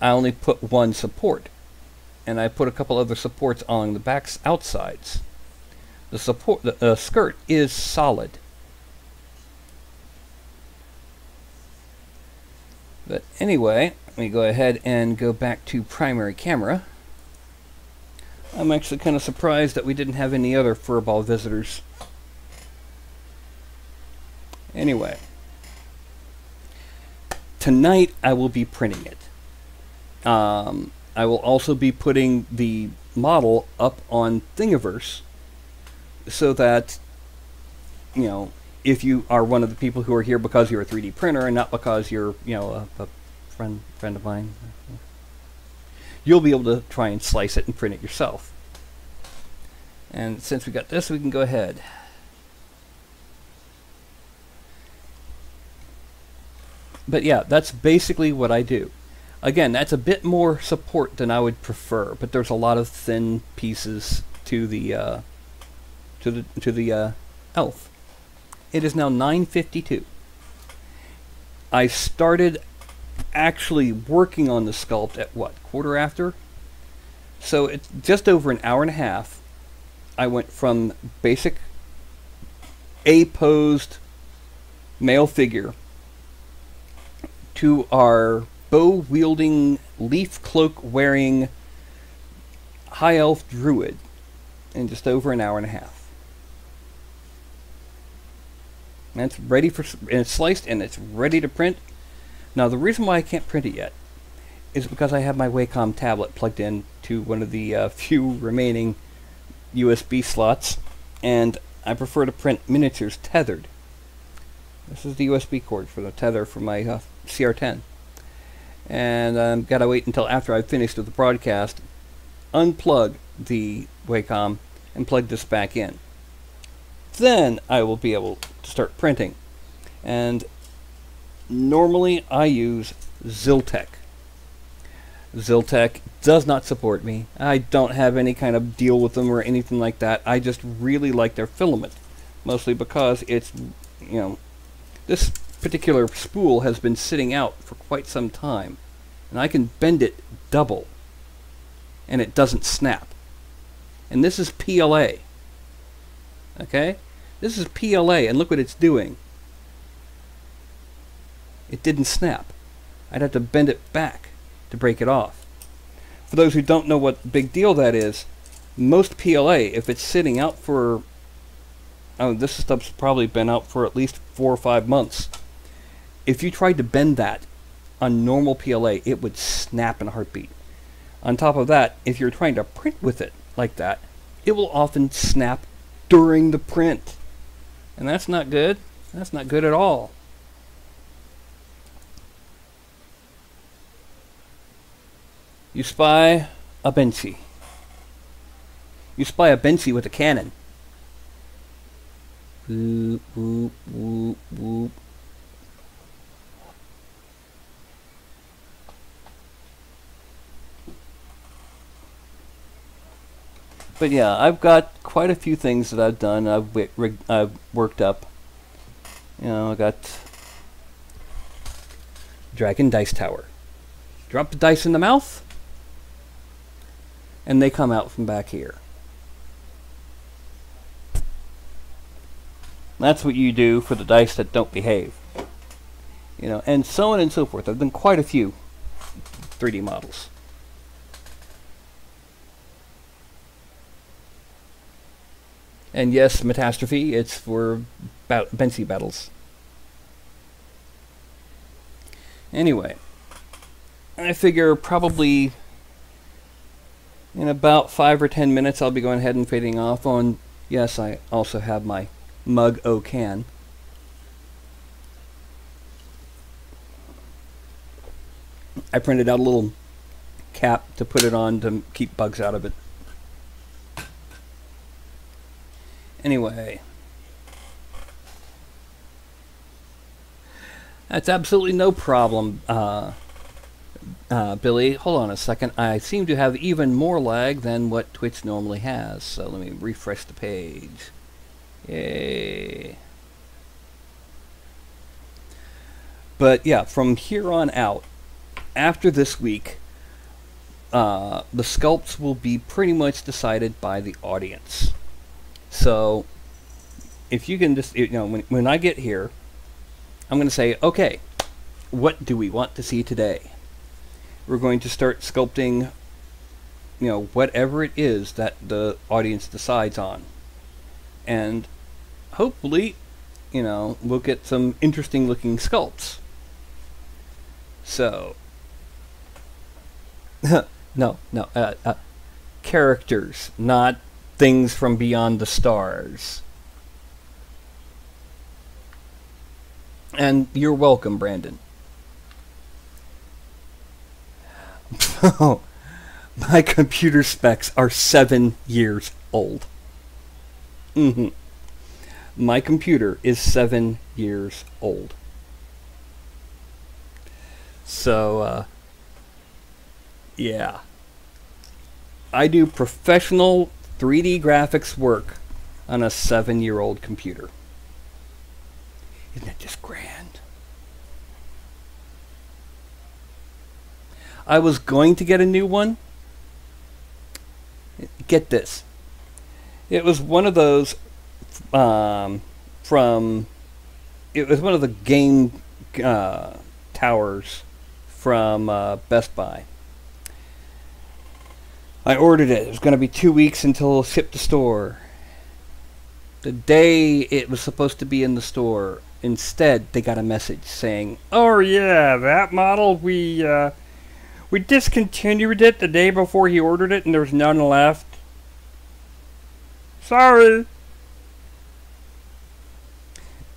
I only put one support and I put a couple other supports on the back's outsides. The support, the uh, skirt is solid. But anyway, let me go ahead and go back to primary camera. I'm actually kind of surprised that we didn't have any other furball visitors. Anyway, tonight I will be printing it. Um, I will also be putting the model up on Thingiverse so that, you know, if you are one of the people who are here because you're a 3D printer and not because you're, you know, a, a friend friend of mine, you'll be able to try and slice it and print it yourself. And since we got this, we can go ahead. But yeah, that's basically what I do. Again, that's a bit more support than I would prefer, but there's a lot of thin pieces to the uh, to the to the uh, elf. It is now 9:52. I started actually working on the sculpt at what quarter after, so it's just over an hour and a half. I went from basic A posed male figure to our bow wielding, leaf cloak wearing high elf druid in just over an hour and a half. And it's ready for and it's sliced and it's ready to print. Now the reason why I can't print it yet is because I have my Wacom tablet plugged in to one of the uh, few remaining USB slots, and I prefer to print miniatures tethered. This is the USB cord for the tether for my uh, CR10 and I've got to wait until after I've finished with the broadcast, unplug the Wacom, and plug this back in. then I will be able to start printing. And normally I use Zyltech. Zyltech does not support me. I don't have any kind of deal with them or anything like that. I just really like their filament, mostly because it's, you know, this particular spool has been sitting out for quite some time, and I can bend it double, and it doesn't snap. And this is PLA. Okay? This is PLA, and look what it's doing. It didn't snap. I'd have to bend it back to break it off. For those who don't know what big deal that is, most PLA, if it's sitting out for, oh, this stuff's probably been out for at least four or five months. If you tried to bend that on normal PLA, it would snap in a heartbeat. On top of that, if you're trying to print with it like that, it will often snap during the print. And that's not good. That's not good at all. You spy a Benchy. You spy a Benchy with a cannon. Whoop, whoop, whoop, whoop. But yeah, I've got quite a few things that I've done. I've, I've worked up. You know, I got Dragon Dice Tower. Drop the dice in the mouth, and they come out from back here. That's what you do for the dice that don't behave. You know, and so on and so forth. I've done quite a few 3D models. And yes, Metastrophe, it's for ba- Benchy battles. Anyway, I figure probably in about five or ten minutes I'll be going ahead and fading off on. Yes, I also have my mug O can. I printed out a little cap to put it on to keep bugs out of it. Anyway. That's absolutely no problem, uh, uh, Billy. Hold on a second. I seem to have even more lag than what Twitch normally has. So let me refresh the page. Yay. But yeah, from here on out, after this week, uh, the sculpts will be pretty much decided by the audience. So, if you can just, you know, when, when I get here, I'm going to say, okay, what do we want to see today? We're going to start sculpting, you know, whatever it is that the audience decides on. And hopefully, you know, we'll get some interesting looking sculpts. So, no, no, uh, uh, characters, not things from beyond the stars. And you're welcome, Brandon. My computer specs are seven years old. Mm-hmm. My computer is seven years old. So, uh, yeah. I do professional 3D graphics work on a seven year old computer. Isn't that just grand? I was going to get a new one. Get this. It was one of those um, from. It was one of the game uh, towers from uh, Best Buy. I ordered it. It was going to be two weeks until it shipped to the store. The day it was supposed to be in the store, instead they got a message saying, "Oh yeah, that model we uh, we discontinued it the day before he ordered it, and there's none left. Sorry."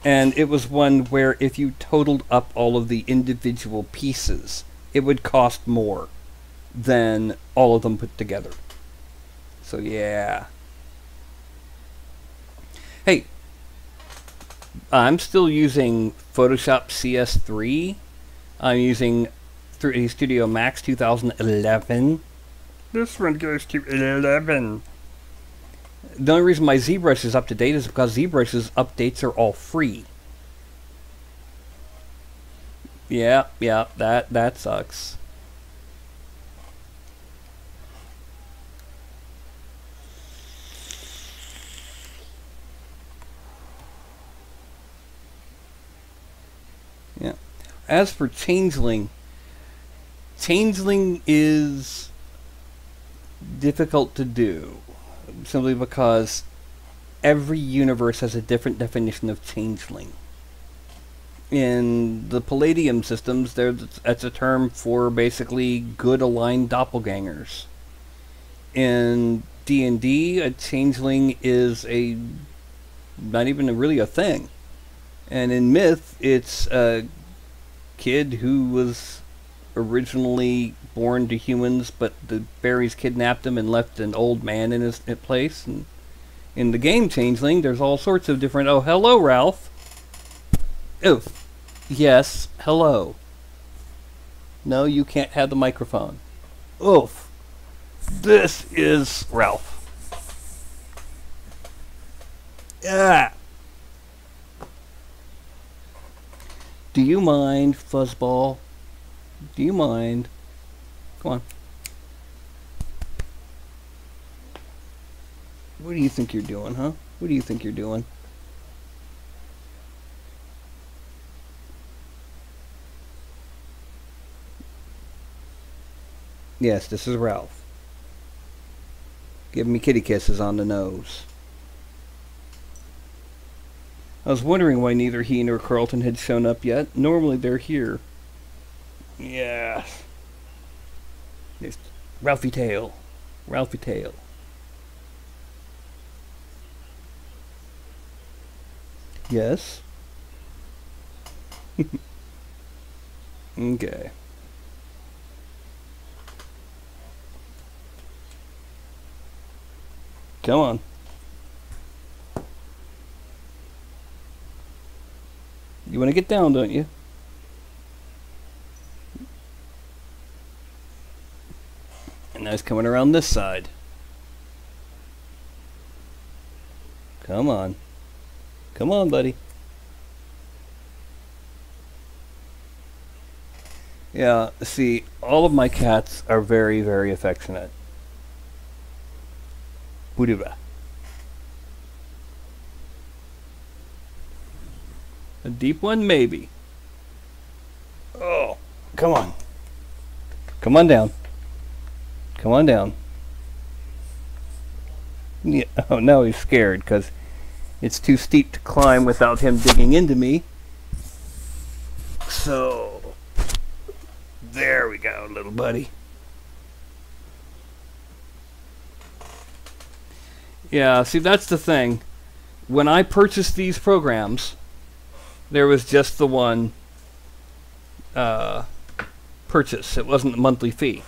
And it was one where if you totaled up all of the individual pieces, it would cost more than all of them put together. So yeah. Hey, I'm still using Photoshop CS3. I'm using 3D Studio Max 2011. This one goes to 11. The only reason my ZBrush is up to date is because ZBrush's updates are all free. Yeah, yeah, that that sucks. Yeah. As for Changeling, Changeling is difficult to do simply because every universe has a different definition of changeling. In the Palladium systems, there's that's a term for basically good aligned doppelgangers. In D and D, a changeling is a not even a, really a thing, and in Myth, it's a kid who was originally born to humans, but the fairies kidnapped him and left an old man in his place. And in the game Changeling, there's all sorts of different. Oh, hello, Ralph. Oh, yes, hello. No, you can't have the microphone. Oof. This is Ralph. Yeah. Do you mind, Fuzzball? Do you mind? On. What do you think you're doing, huh? What do you think you're doing? Yes, this is Ralph. Giving me kitty kisses on the nose. I was wondering why neither he nor Carlton had shown up yet. Normally they're here. Yes. It's Ralphie Tail. Ralphie Tail. Yes. okay. Come on. You want to get down, don't you? And now he's coming around this side. Come on. Come on, buddy. Yeah, see, all of my cats are very, very affectionate. Budiba. A deep one, maybe. Oh, come on. Come on down. Come on down. Yeah, oh, now he's scared because it's too steep to climb without him digging into me. So, there we go, little buddy. Yeah, see, that's the thing. When I purchased these programs, there was just the one uh, purchase. It wasn't a monthly fee.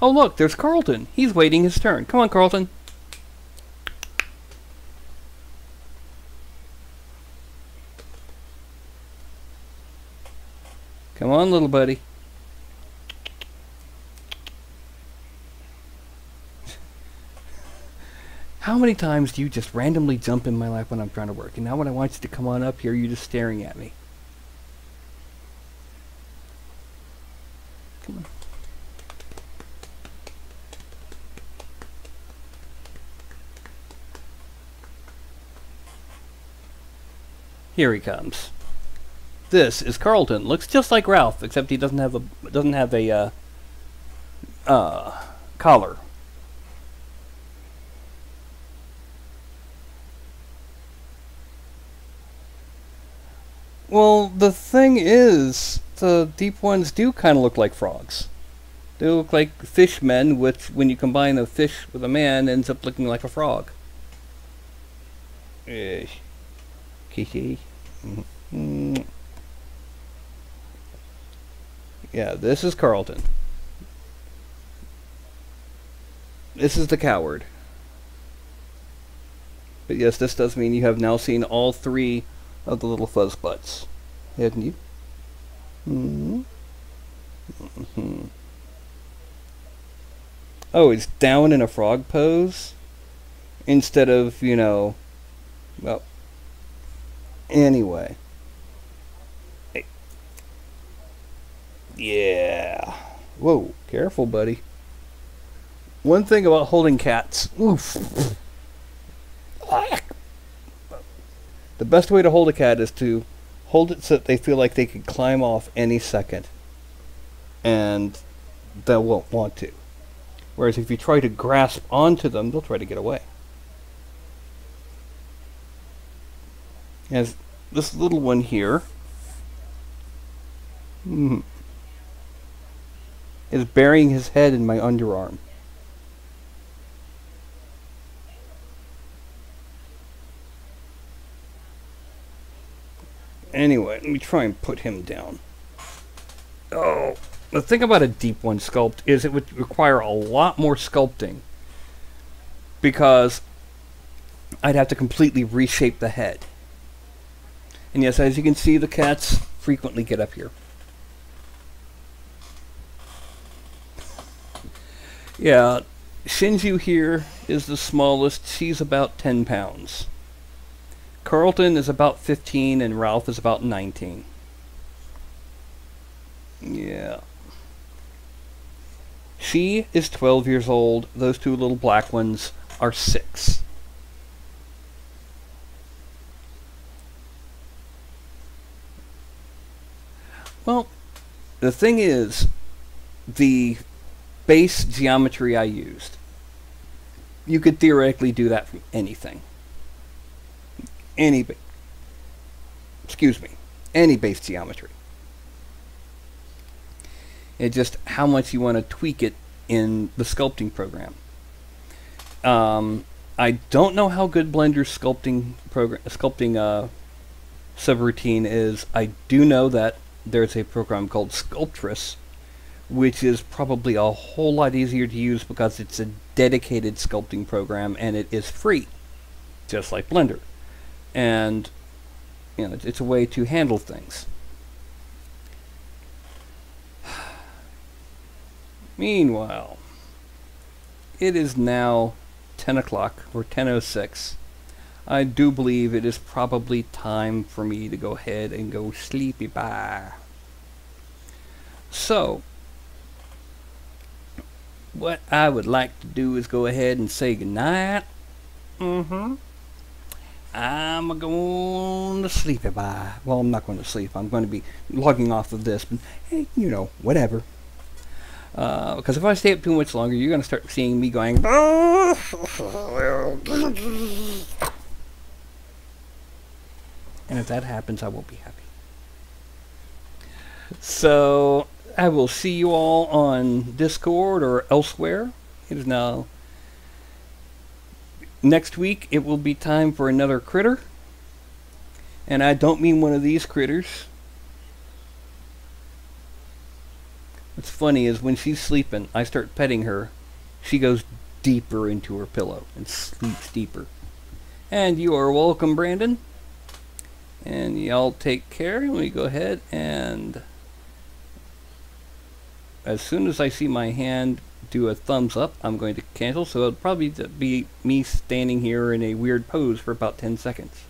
Oh, look, there's Carlton. He's waiting his turn. Come on, Carlton. Come on, little buddy. How many times do you just randomly jump in my lap when I'm trying to work? And now when I want you to come on up here, you're just staring at me. Come on. Here he comes. This is Carlton. Looks just like Ralph, except he doesn't have a doesn't have a uh, uh, collar. Well, the thing is, the deep ones do kind of look like frogs. They look like fishmen, which, when you combine a fish with a man, ends up looking like a frog. Ish. Kiki. Mm. Yeah, this is Carlton. This is the coward. But yes, this does mean you have now seen all three of the little fuzz butts, hadn't you? hmm hmm Oh, it's down in a frog pose instead of, you know, well, anyway. Hey. Yeah. Whoa, careful, buddy. One thing about holding cats, oof. Ah. The best way to hold a cat is to hold it so that they feel like they could climb off any second. And they won't want to. Whereas if you try to grasp onto them, they'll try to get away. As this little one here mm, is burying his head in my underarm. Anyway, let me try and put him down. Oh, the thing about a deep one sculpt is it would require a lot more sculpting because I'd have to completely reshape the head. And yes, as you can see, the cats frequently get up here. Yeah, Shinju here is the smallest. She's about 10 pounds. Carlton is about 15 and Ralph is about 19. Yeah. She is 12 years old. Those two little black ones are 6. Well, the thing is, the base geometry I used, you could theoretically do that from anything. Any, excuse me, any base geometry. It's just how much you want to tweak it in the sculpting program. Um, I don't know how good Blender's sculpting program sculpting uh, subroutine is. I do know that there's a program called Sculptris, which is probably a whole lot easier to use because it's a dedicated sculpting program and it is free, just like Blender. And you know, it's, it's a way to handle things. Meanwhile, it is now 10 o'clock or 10.06. I do believe it is probably time for me to go ahead and go sleepy bye. So, what I would like to do is go ahead and say goodnight. Mm-hmm. I'm going to sleep sleepy bye. Well, I'm not going to sleep. I'm going to be logging off of this, but hey, you know, whatever. Uh, because if I stay up too much longer, you're going to start seeing me going. And if that happens, I won't be happy. So, I will see you all on Discord or elsewhere. It is now. Next week, it will be time for another critter. And I don't mean one of these critters. What's funny is when she's sleeping, I start petting her. She goes deeper into her pillow and sleeps deeper. And you are welcome, Brandon. And y'all take care. and we go ahead and as soon as I see my hand do a thumbs up, I'm going to cancel. So it'll probably be me standing here in a weird pose for about 10 seconds.